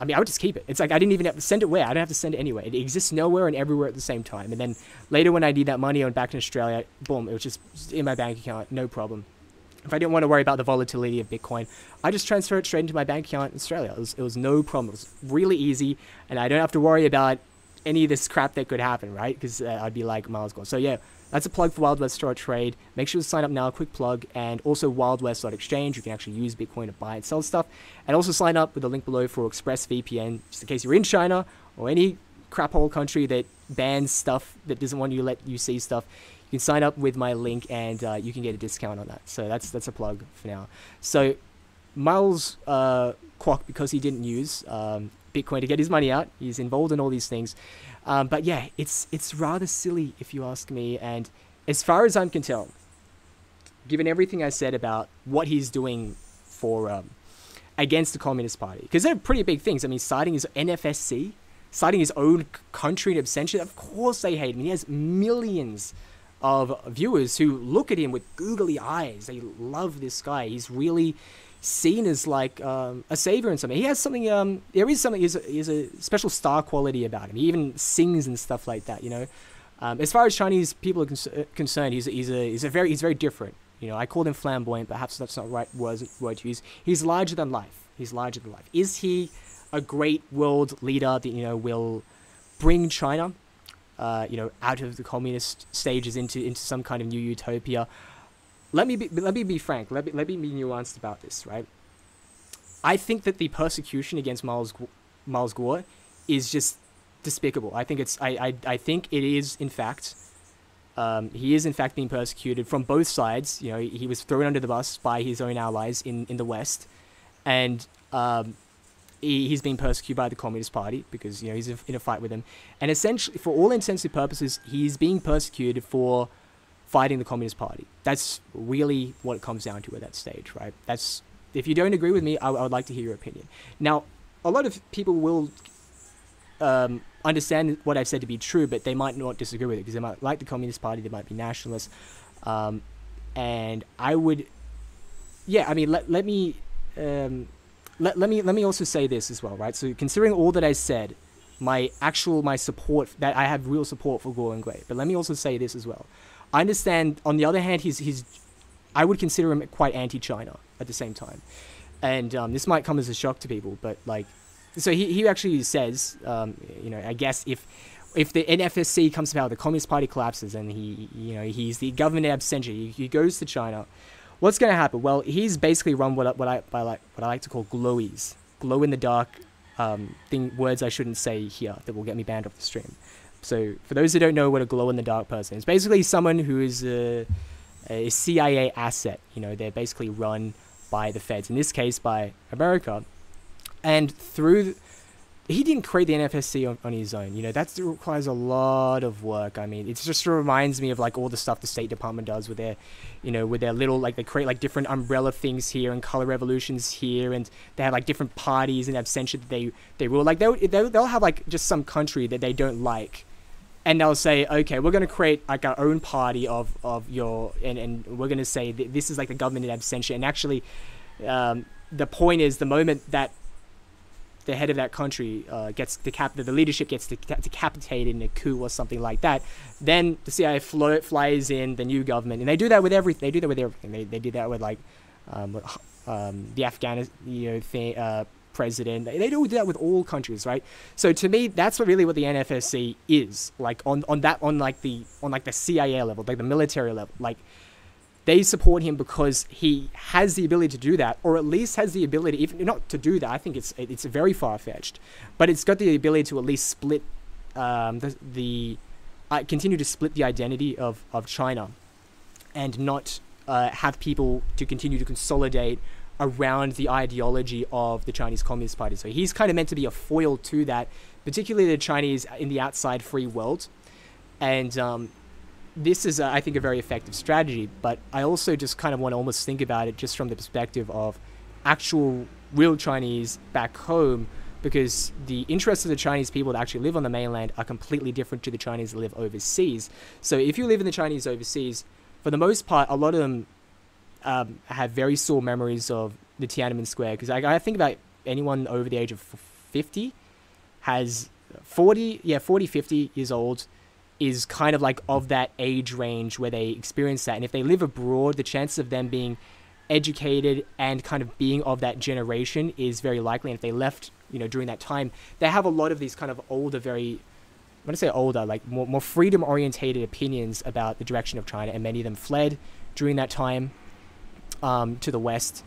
I mean, I would just keep it. It's like I didn't even have to send it where. I don't have to send it anywhere. It exists nowhere and everywhere at the same time. And then later, when I need that money, I'm back in Australia. Boom, it was just in my bank account, no problem. If I didn't want to worry about the volatility of Bitcoin, I just transfer it straight into my bank account in Australia. It was, it was no problem. It was really easy, and I don't have to worry about any of this crap that could happen, right? Because uh, I'd be like miles gone. So yeah, that's a plug for Wild West Store Trade. Make sure to sign up now, quick plug, and also WildWest.exchange. You can actually use Bitcoin to buy and sell stuff. And also sign up with the link below for ExpressVPN, just in case you're in China or any crap hole country that bans stuff, that doesn't want you to let you see stuff. You can sign up with my link and uh, you can get a discount on that. So that's that's a plug for now. So Miles uh, Kwok, because he didn't use um, Bitcoin to get his money out, he's involved in all these things. Um, but yeah, it's it's rather silly if you ask me. And as far as I'm can tell, given everything I said about what he's doing for um, against the Communist Party, because they're pretty big things. I mean, citing his NFSC, citing his own country in absentia. Of course they hate him. He has millions of viewers who look at him with googly eyes. They love this guy. He's really seen as like um, a savior in something. He has something. Um, there is something. He's a, a special star quality about him. He even sings and stuff like that. You know, um, as far as Chinese people are uh, concerned, he's he's a he's a very he's very different. You know, I called him flamboyant. Perhaps that's not right word, word to use. He's larger than life. He's larger than life. Is he a great world leader that you know will bring China, uh, you know, out of the communist stages into into some kind of new utopia? Let me be, let me be frank. Let me let me be nuanced about this, right? I think that the persecution against Miles Miles Guo is just despicable. I think it's I I, I think it is in fact. Um, he is in fact being persecuted from both sides. You know, he, he was thrown under the bus by his own allies in, in the West, and um, he, he's being persecuted by the Communist Party because you know he's in a fight with them, and essentially, for all intents and purposes, he's being persecuted for fighting the Communist Party. That's really what it comes down to at that stage, right? That's if you don't agree with me, I, I would like to hear your opinion. Now, a lot of people will um, understand what I've said to be true, but they might not disagree with it because they might like the Communist Party, they might be nationalists, um, and I would, yeah, I mean, let let me. Um, let, let me let me also say this as well, right? So considering all that I said, my actual my support that I have real support for Guo Wengui. But let me also say this as well. I understand. On the other hand, he's he's I would consider him quite anti-China at the same time, and um, this might come as a shock to people. But like, so he he actually says, um, you know, I guess if if the NFSC comes to power, the Communist Party collapses, and he you know he's the government absentia, he, he goes to China. What's going to happen? Well, he's basically run what what I, I like what I like to call glowies, glow in the dark um, thing words I shouldn't say here that will get me banned off the stream. So for those who don't know what a glow in the dark person is, basically someone who is a, a CIA asset. You know, they're basically run by the feds. In this case, by America, and through. he didn't create the NFSC on, on, his own. You know, that requires a lot of work. I mean, it just reminds me of like all the stuff the State Department does with their, you know, with their little like they create like different umbrella things here and color revolutions here, and they have like different parties and absentia that they they rule. Like they'll they'll have like just some country that they don't like, and they'll say, okay, we're going to create like our own party of, of your, and, and we're going to say this is like the government in absentia. And actually, um, the point is the moment that the head of that country uh, gets decapitated, the leadership gets decapitated in a coup or something like that, then the CIA flo- flies in the new government, and they do that with everything. They do that with everything. They, they do that with like um, um, the Afghanistan you know, thing, uh, president. They do that with all countries, right? So to me, that's what really what the NFSC is like on, on that on like the on like the CIA level, like the military level. Like they support him because he has the ability to do that, or at least has the ability, even not to do that. I think it's it's very far fetched, but it's got the ability to at least split um, the the uh, continue to split the identity of of China, and not uh, have people to continue to consolidate around the ideology of the Chinese Communist Party. So he's kind of meant to be a foil to that, particularly the Chinese in the outside free world. And um, this is, uh, I think, a very effective strategy. But I also just kind of want to almost think about it just from the perspective of actual real Chinese back home, because the interests of the Chinese people that actually live on the mainland are completely different to the Chinese that live overseas. So if you live in the Chinese overseas, for the most part, a lot of them um, have very sore memories of the Tiananmen Square because I, I think about anyone over the age of 50 has 40, yeah, 40, 50 years old is kind of like of that age range where they experience that. And if they live abroad, the chances of them being educated and kind of being of that generation is very likely. And if they left, you know, during that time, they have a lot of these kind of older, very, I'm going to say older, like more, more freedom orientated opinions about the direction of China. And many of them fled during that time um, to the west,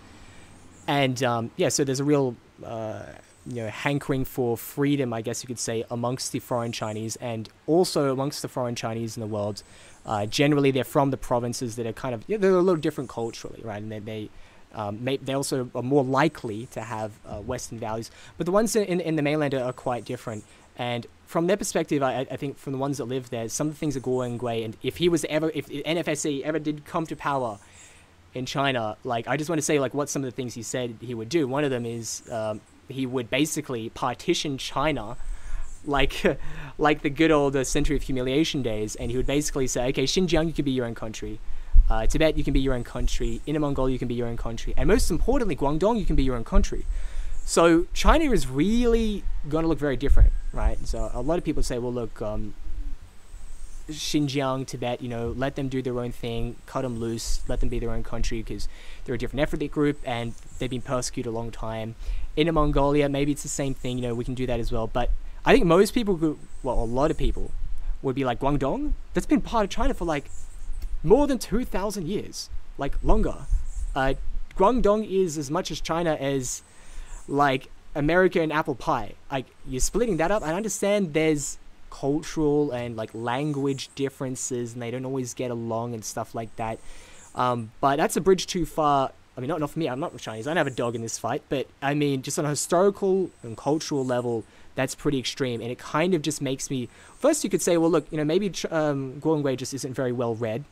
and um, yeah, so there's a real uh, you know hankering for freedom, I guess you could say, amongst the foreign Chinese and also amongst the foreign Chinese in the world. Uh, generally, they're from the provinces that are kind of yeah, they're a little different culturally, right? And they, they um, may, they also are more likely to have uh, Western values, but the ones in, in the mainland are, are quite different. And from their perspective, I, I, think from the ones that live there, some of the things that Guo Wengui, and if he was ever, if NFSC ever did come to power, in China, like I just want to say like what some of the things he said he would do. One of them is um, he would basically partition China like like the good old uh, century of humiliation days, and he would basically say, okay, Xinjiang, you can be your own country. Uh, Tibet, you can be your own country. Inner Mongolia, you can be your own country. And most importantly, Guangdong, you can be your own country. So China is really going to look very different, right? So a lot of people say, well, look, um, Xinjiang, Tibet, you know, let them do their own thing, cut them loose, let them be their own country because they're a different ethnic group and they've been persecuted a long time. Inner Mongolia, maybe it's the same thing, you know, we can do that as well. But I think most people, well, a lot of people would be like, Guangdong, that's been part of China for like more than 2,000 years, like longer. Uh, Guangdong is as much as China as like America and apple pie. Like you're splitting that up. I understand there's cultural and like language differences and they don't always get along and stuff like that. Um, but that's a bridge too far. I mean, not, not for me. I'm not Chinese. I don't have a dog in this fight. But I mean, just on a historical and cultural level, that's pretty extreme. And it kind of just makes me. First, you could say, well, look, you know, maybe um, Guo Wengui just isn't very well read.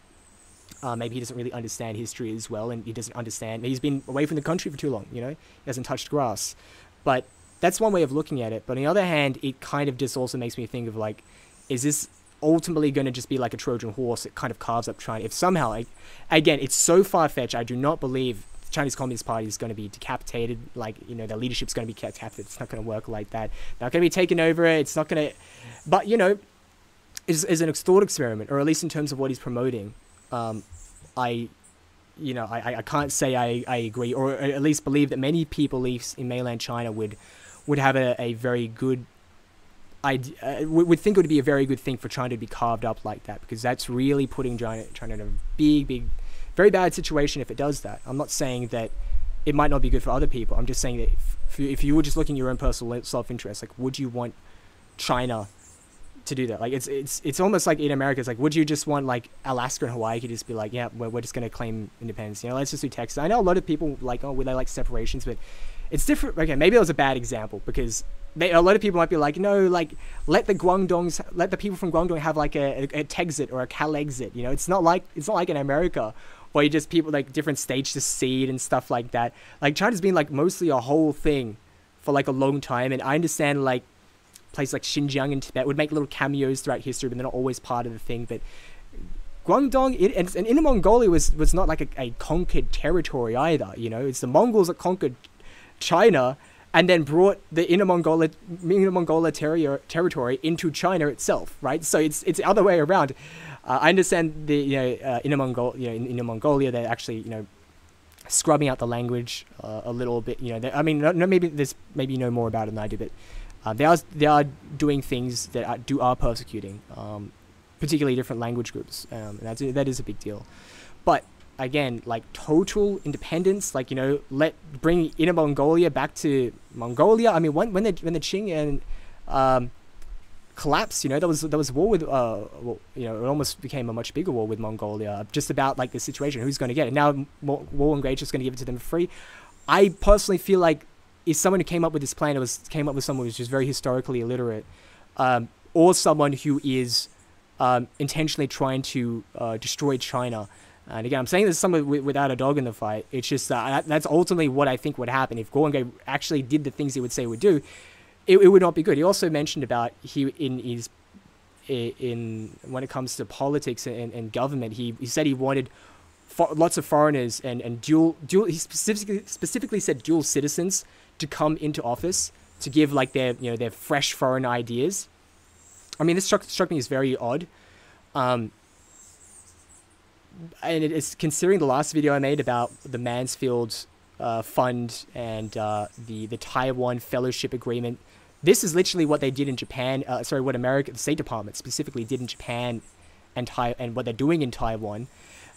Uh, maybe he doesn't really understand history as well, and he doesn't understand. He's been away from the country for too long. You know, he hasn't touched grass. But that's one way of looking at it. But on the other hand, it kind of just also makes me think of like, is this ultimately going to just be like a Trojan horse that kind of carves up China? If somehow, like, again, it's so far fetched. I do not believe the Chinese Communist Party is going to be decapitated. Like, you know, their leadership's going to be decapitated. It's not going to work like that. Not going to be taken over. It's not going to. But you know, is is an thought experiment, or at least in terms of what he's promoting. Um, I you know, I, I can't say I, I agree, or at least believe that many people in mainland China would would have a, a very good idea, uh, would think it would be a very good thing for China to be carved up like that because that's really putting China, China in a big, big, very bad situation if it does that. I'm not saying that it might not be good for other people. I'm just saying that if, if you were just looking at your own personal self-interest, like would you want China to do that. Like it's it's it's almost like in America, it's like would you just want like Alaska and Hawaii to just be like, yeah, we're, we're just gonna claim independence. You know, let's just do Texas. I know a lot of people like oh, they like separations, but it's different. Okay, maybe that was a bad example because they, a lot of people might be like, no, like let the Guangdongs, let the people from Guangdong have like a, a, a Texit or a Calexit. You know, it's not like it's not like in America where you just people like different stage to seed and stuff like that. Like China's been like mostly a whole thing for like a long time, and I understand like places like Xinjiang and Tibet would make little cameos throughout history, but they're not always part of the thing. But Guangdong it, and, and Inner Mongolia was was not like a, a conquered territory either. You know, it's the Mongols that conquered China and then brought the Inner Mongolia, Inner Mongolia ter- territory into China itself, right? So it's it's the other way around. Uh, I understand the you know uh, Inner Mongol, you know in Inner Mongolia they're actually you know scrubbing out the language uh, a little bit. You know, I mean, no, no, maybe there's maybe you know more about it than I do, but uh, they are they are doing things that are, do are persecuting, um, particularly different language groups, um, and that's that is a big deal. But again, like total independence, like you know, let bring Inner Mongolia back to Mongolia. I mean, when when the when the Qing and um, collapsed, you know, there was there was war with, uh, well, you know, it almost became a much bigger war with Mongolia, just about like the situation, who's going to get it. Now, Guo Wengui just going to give it to them for free. I personally feel like if someone who came up with this plan, it was came up with someone who's just very historically illiterate, um, or someone who is um, intentionally trying to uh, destroy China and again, I'm saying this someone without a dog in the fight. It's just uh, that's ultimately what I think would happen if Guo Wengui actually did the things he would say would do. It, it would not be good. He also mentioned about he in his in when it comes to politics and, and government, he, he said he wanted lots of foreigners and, and dual dual. He specifically specifically said dual citizens to come into office to give like their you know their fresh foreign ideas. I mean, this struck struck me as very odd. Um, and it is considering the last video I made about the Mansfield uh, Fund and uh, the the Taiwan Fellowship Agreement. This is literally what they did in Japan. Uh, sorry, what America, the State Department specifically did in Japan, and Tai- and what they're doing in Taiwan.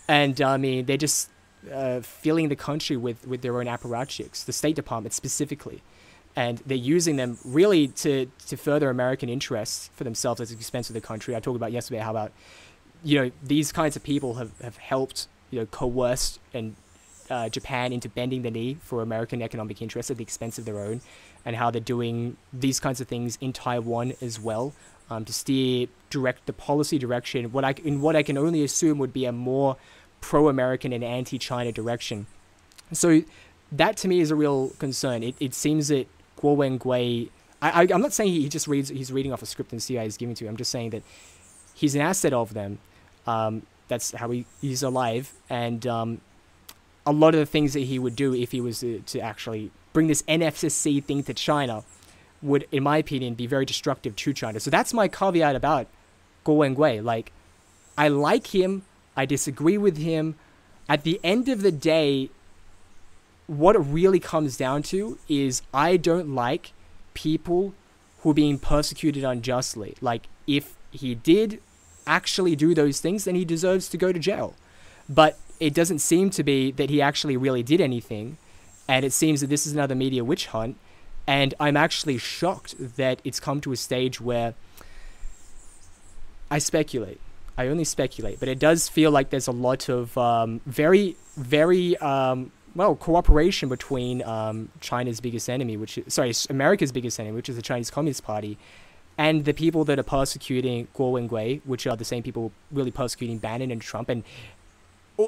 And I mean, they're just uh, filling the country with with their own apparatchiks. The State Department specifically and they're using them really to to further American interests for themselves at the expense of the country. I talked about yesterday how about you know, these kinds of people have, have helped, you know, coerce and uh, Japan into bending the knee for American economic interests at the expense of their own, and how they're doing these kinds of things in Taiwan as well um, to steer direct the policy direction. What I in what I can only assume would be a more pro-American and anti-China direction. So that to me is a real concern. It, it seems that Guo Wengui I, I am not saying he just reads he's reading off a script and CIA is giving to him. I'm just saying that he's an asset of them. Um, that's how he, he's alive, and um, a lot of the things that he would do if he was to, to actually bring this NFSC thing to China would, in my opinion, be very destructive to China. So that's my caveat about Guo Wengui. Like, I like him. I disagree with him. At the end of the day, what it really comes down to is I don't like people who are being persecuted unjustly. Like, if he did actually do those things, then he deserves to go to jail. But it doesn't seem to be that he actually really did anything. And it seems that this is another media witch hunt. And I'm actually shocked that it's come to a stage where I speculate. I only speculate, but it does feel like there's a lot of um, very, very um, well cooperation between um, China's biggest enemy, which is sorry, America's biggest enemy, which is the Chinese Communist Party, and the people that are persecuting Guo Wengui, which are the same people really persecuting Bannon and Trump, and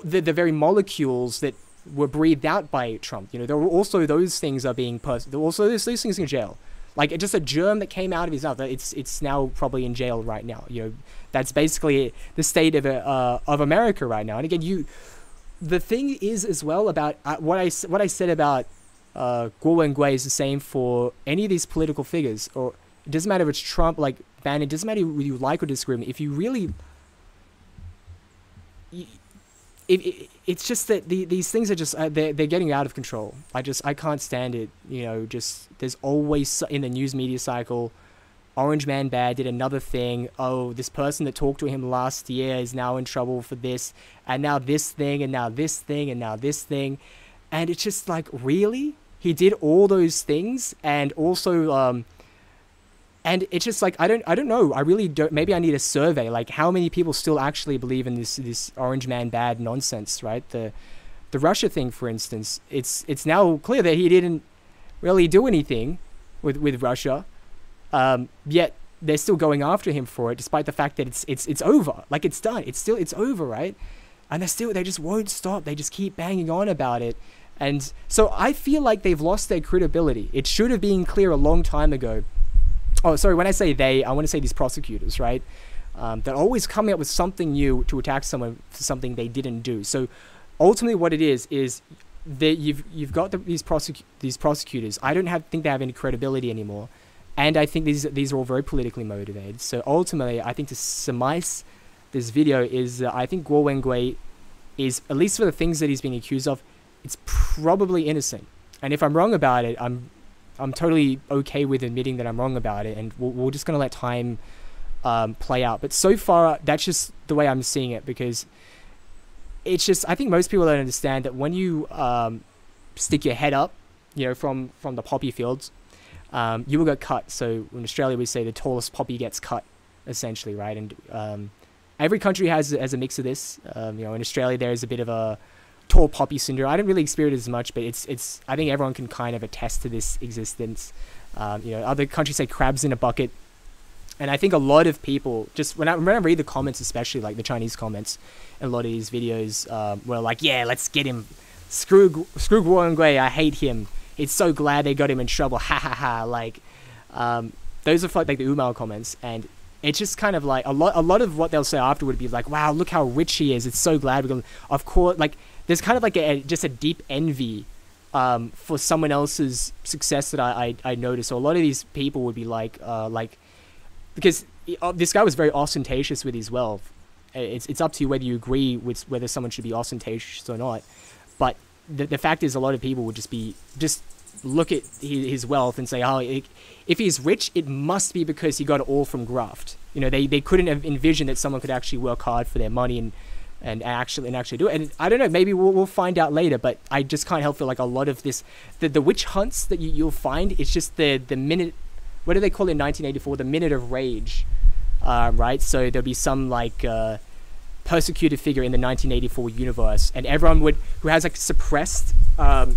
the the very molecules that were breathed out by Trump. You know, there were also those things are being pers- also those, those things in jail. Like just a germ that came out of his mouth. It's it's now probably in jail right now. You know, that's basically the state of uh, of America right now. And again, you, the thing is as well about uh, what I what I said about uh, Guo Wengui is the same for any of these political figures. Or it doesn't matter if it's Trump, like Bannon. It doesn't matter whether you like or disagree. With me. If you really it, it, it's just that the, these things are just uh, they're, they're getting out of control. I just I can't stand it. You know, just there's always in the news media cycle, Orange Man Bad did another thing. Oh, this person that talked to him last year is now in trouble for this, and now this thing, and now this thing, and now this thing, and it's just like really he did all those things, and also um, and it's just like I don't I don't know. I really don't maybe I need a survey. Like how many people still actually believe in this this orange man bad nonsense right? The the Russia thing for instance it's it's now clear that he didn't really do anything with with Russia. Um, yet they're still going after him for it despite the fact that it's it's it's over. Like it's done. It's still it's over right? And they still they just won't stop. They just keep banging on about it. And so I feel like they've lost their credibility. It should have been clear a long time ago oh, sorry, when I say they, I want to say these prosecutors, right? Um, they're always coming up with something new to attack someone for something they didn't do. So ultimately, what it is is that you've you've got the, these prosecu- these prosecutors. I don't have think they have any credibility anymore, and I think these these are all very politically motivated. So ultimately, I think to surmise this video is uh, I think Guo Wengui is at least for the things that he's being accused of, it's probably innocent. And if I'm wrong about it, I'm I'm totally okay with admitting that I'm wrong about it, and we're, we're just gonna let time um, play out. But so far, that's just the way I'm seeing it because it's just I think most people don't understand that when you um, stick your head up, you know, from from the poppy fields, um, you will get cut. So in Australia, we say the tallest poppy gets cut, essentially, right? And um, every country has has a mix of this. Um, you know, in Australia, there is a bit of a tall poppy syndrome. I didn't really experience it as much, but it's it's. I think everyone can kind of attest to this existence. Um, you know, other countries say crabs in a bucket, and I think a lot of people just when I when I read the comments, especially like the Chinese comments, in a lot of these videos um, were like, "Yeah, let's get him. Screw screw Wengui. I hate him. It's so glad they got him in trouble. Ha ha ha!" Like, um, those are like the Umal comments, and it's just kind of like a lot. A lot of what they'll say after would be like, "Wow, look how rich he is. It's so glad we're going." Of course, like there's kind of like a, just a deep envy um, for someone else's success that I, I, I noticed. So a lot of these people would be like, uh, like, because uh, this guy was very ostentatious with his wealth. It's, it's up to you whether you agree with whether someone should be ostentatious or not. But the, the fact is, a lot of people would just be, just look at his wealth and say, oh, if he's rich, it must be because he got it all from graft. You know, they, they couldn't have envisioned that someone could actually work hard for their money and and actually and actually do it. And I don't know, maybe we'll, we'll find out later. But I just can't help feel like a lot of this, the, the witch hunts that you, you'll find, it's just the the minute. What do they call it in 1984? The minute of rage, uh, right? So there'll be some like. Uh, persecuted figure in the 1984 universe, and everyone would who has like suppressed um,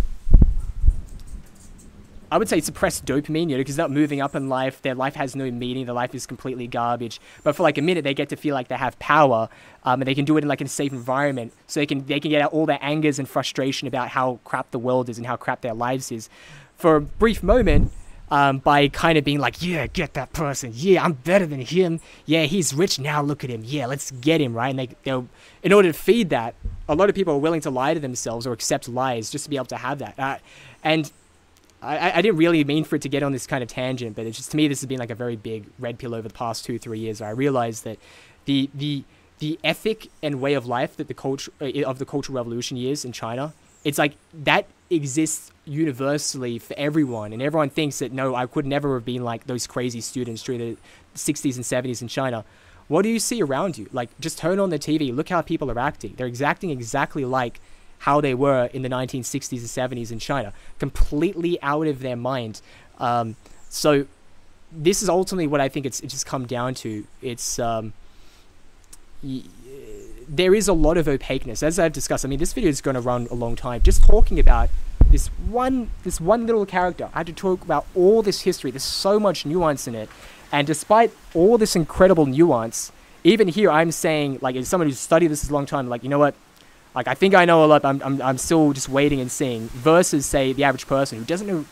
I would say suppressed dopamine, you know, because they're not moving up in life. Their life has no meaning. Their life is completely garbage. But for like a minute, they get to feel like they have power, um, and they can do it in like a safe environment. So they can they can get out all their angers and frustration about how crap the world is and how crap their lives is. For a brief moment, um, by kind of being like, yeah, get that person. Yeah, I'm better than him. Yeah, he's rich now. Look at him. Yeah, let's get him right. And they, they in order to feed that, a lot of people are willing to lie to themselves or accept lies just to be able to have that. Uh, and I, I didn't really mean for it to get on this kind of tangent, but it's just to me this has been like a very big red pill over the past two three years. Where I realized that the the the ethic and way of life that the culture uh, of the cultural revolution years in China, it's like that exists universally for everyone, and everyone thinks that no, I could never have been like those crazy students during the 60s and 70s in China. What do you see around you? Like, just turn on the TV, look how people are acting. They're acting exactly like how they were in the 1960s and 70s in China, completely out of their mind. Um, so, this is ultimately what I think it's, it's just come down to. It's um, there is a lot of opaqueness, as I've discussed. I mean, this video is going to run a long time. Just talking about this one, this one little character. I had to talk about all this history. There's so much nuance in it, and despite all this incredible nuance, even here, I'm saying, like, as someone who's studied this a long time, like, you know what? Like, I think I know a lot, I'm, I'm, I'm still just waiting and seeing, versus, say, the average person who doesn't know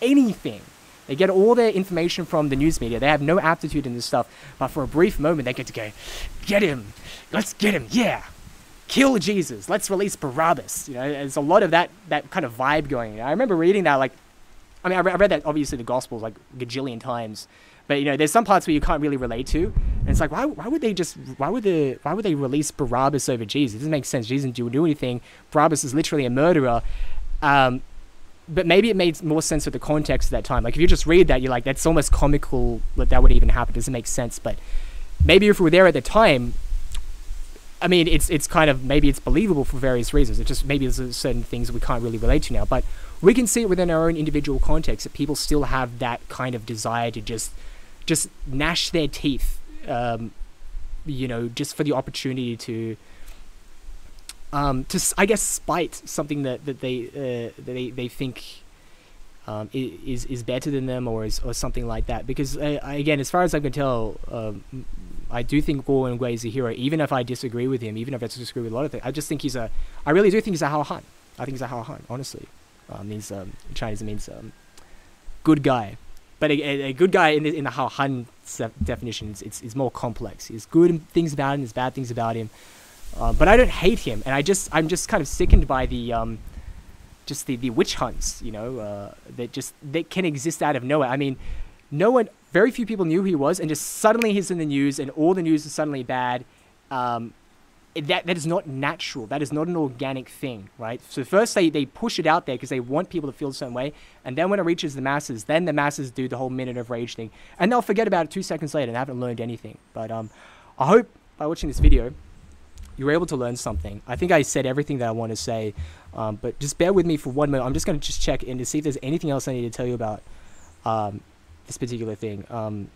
anything. They get all their information from the news media. They have no aptitude in this stuff, but for a brief moment, they get to go, get him, let's get him, yeah, kill Jesus, let's release Barabbas. You know, there's a lot of that that kind of vibe going. I remember reading that, like, I mean, I, re- I read that obviously the Gospels like gajillion times, but you know, there's some parts where you can't really relate to, and it's like, why, why would they just, why would the, why would they release Barabbas over Jesus? It doesn't make sense. Jesus didn't do anything. Barabbas is literally a murderer. Um, but maybe it made more sense with the context at that time. Like if you just read that, you're like, that's almost comical that that would even happen. It doesn't make sense. But maybe if we were there at the time, I mean, it's it's kind of maybe it's believable for various reasons. It just maybe there's certain things we can't really relate to now. But we can see it within our own individual context that people still have that kind of desire to just just gnash their teeth, um, you know, just for the opportunity to um, to I guess spite something that that they uh, they they think um, is is better than them or is or something like that. Because uh, again, as far as I can tell, um, I do think Guo Wei is a hero. Even if I disagree with him, even if I disagree with a lot of things, I just think he's a. I really do think he's a Hao Han. I think he's a Hao Han. Honestly, um, um, Chinese means um, good guy. But a, a, good guy in the, in the Han definition is more complex. There's good things about him, there's bad things about him. Uh, but I don't hate him, and I just I'm just kind of sickened by the um, just the, the witch hunts, you know, uh, that just that can exist out of nowhere. I mean, no one, very few people knew who he was, and just suddenly he's in the news, and all the news is suddenly bad. Um, that that is not natural. That is not an organic thing, right? So first they, they push it out there because they want people to feel a certain way, and then when it reaches the masses, then the masses do the whole minute of rage thing, and they'll forget about it two seconds later and haven't learned anything. But um, I hope by watching this video you were able to learn something. I think I said everything that I want to say, um, but just bear with me for one minute. I'm just going to just check in to see if there's anything else I need to tell you about um, this particular thing. Um,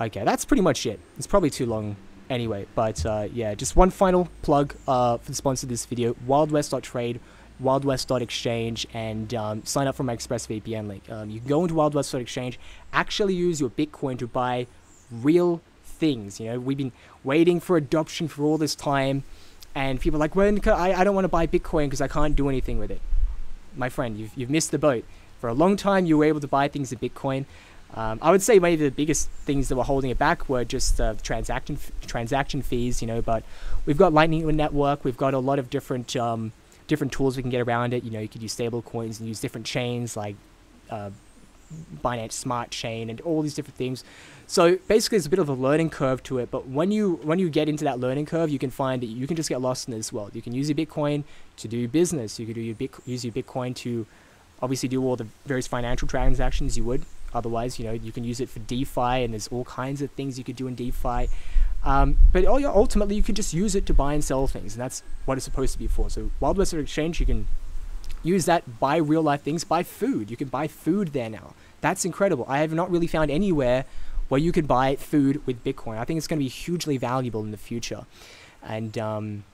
okay, that's pretty much it. It's probably too long anyway, but uh, yeah, just one final plug uh, for the sponsor of this video, wildwest.trade, wildwest.exchange, and um, sign up for my ExpressVPN link. Um, you can go into wildwest.exchange, actually use your Bitcoin to buy real things. You know, we've been waiting for adoption for all this time, and people are like, "When I, I don't want to buy Bitcoin because I can't do anything with it." My friend, you've you've missed the boat. For a long time, you were able to buy things in Bitcoin. Um, I would say maybe the biggest things that were holding it back were just uh, transaction transaction fees, you know. But we've got Lightning Network. We've got a lot of different um, different tools we can get around it. You know, you could use stable coins and use different chains like uh, Binance Smart Chain and all these different things. So basically, it's a bit of a learning curve to it. But when you when you get into that learning curve, you can find that you can just get lost in this world. You can use your Bitcoin to do business. You could do your Bit- use your Bitcoin to obviously do all the various financial transactions you would otherwise. You know, you can use it for DeFi, and there's all kinds of things you could do in DeFi. Um, but ultimately, you can just use it to buy and sell things, and that's what it's supposed to be for. So, Wild West Exchange, you can use that buy real life things, buy food. You can buy food there now. That's incredible. I have not really found anywhere where you can buy food with Bitcoin. I think it's going to be hugely valuable in the future. And um,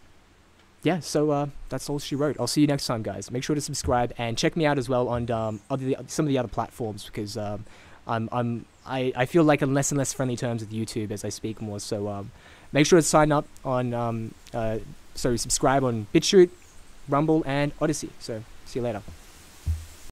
yeah, so uh, that's all she wrote. I'll see you next time, guys. Make sure to subscribe and check me out as well on um, other, some of the other platforms because um, I'm, I'm I, I feel like I'm less and less friendly terms with YouTube as I speak more. So um, make sure to sign up on um, uh, sorry subscribe on BitChute, Rumble, and Odysee. So see you later.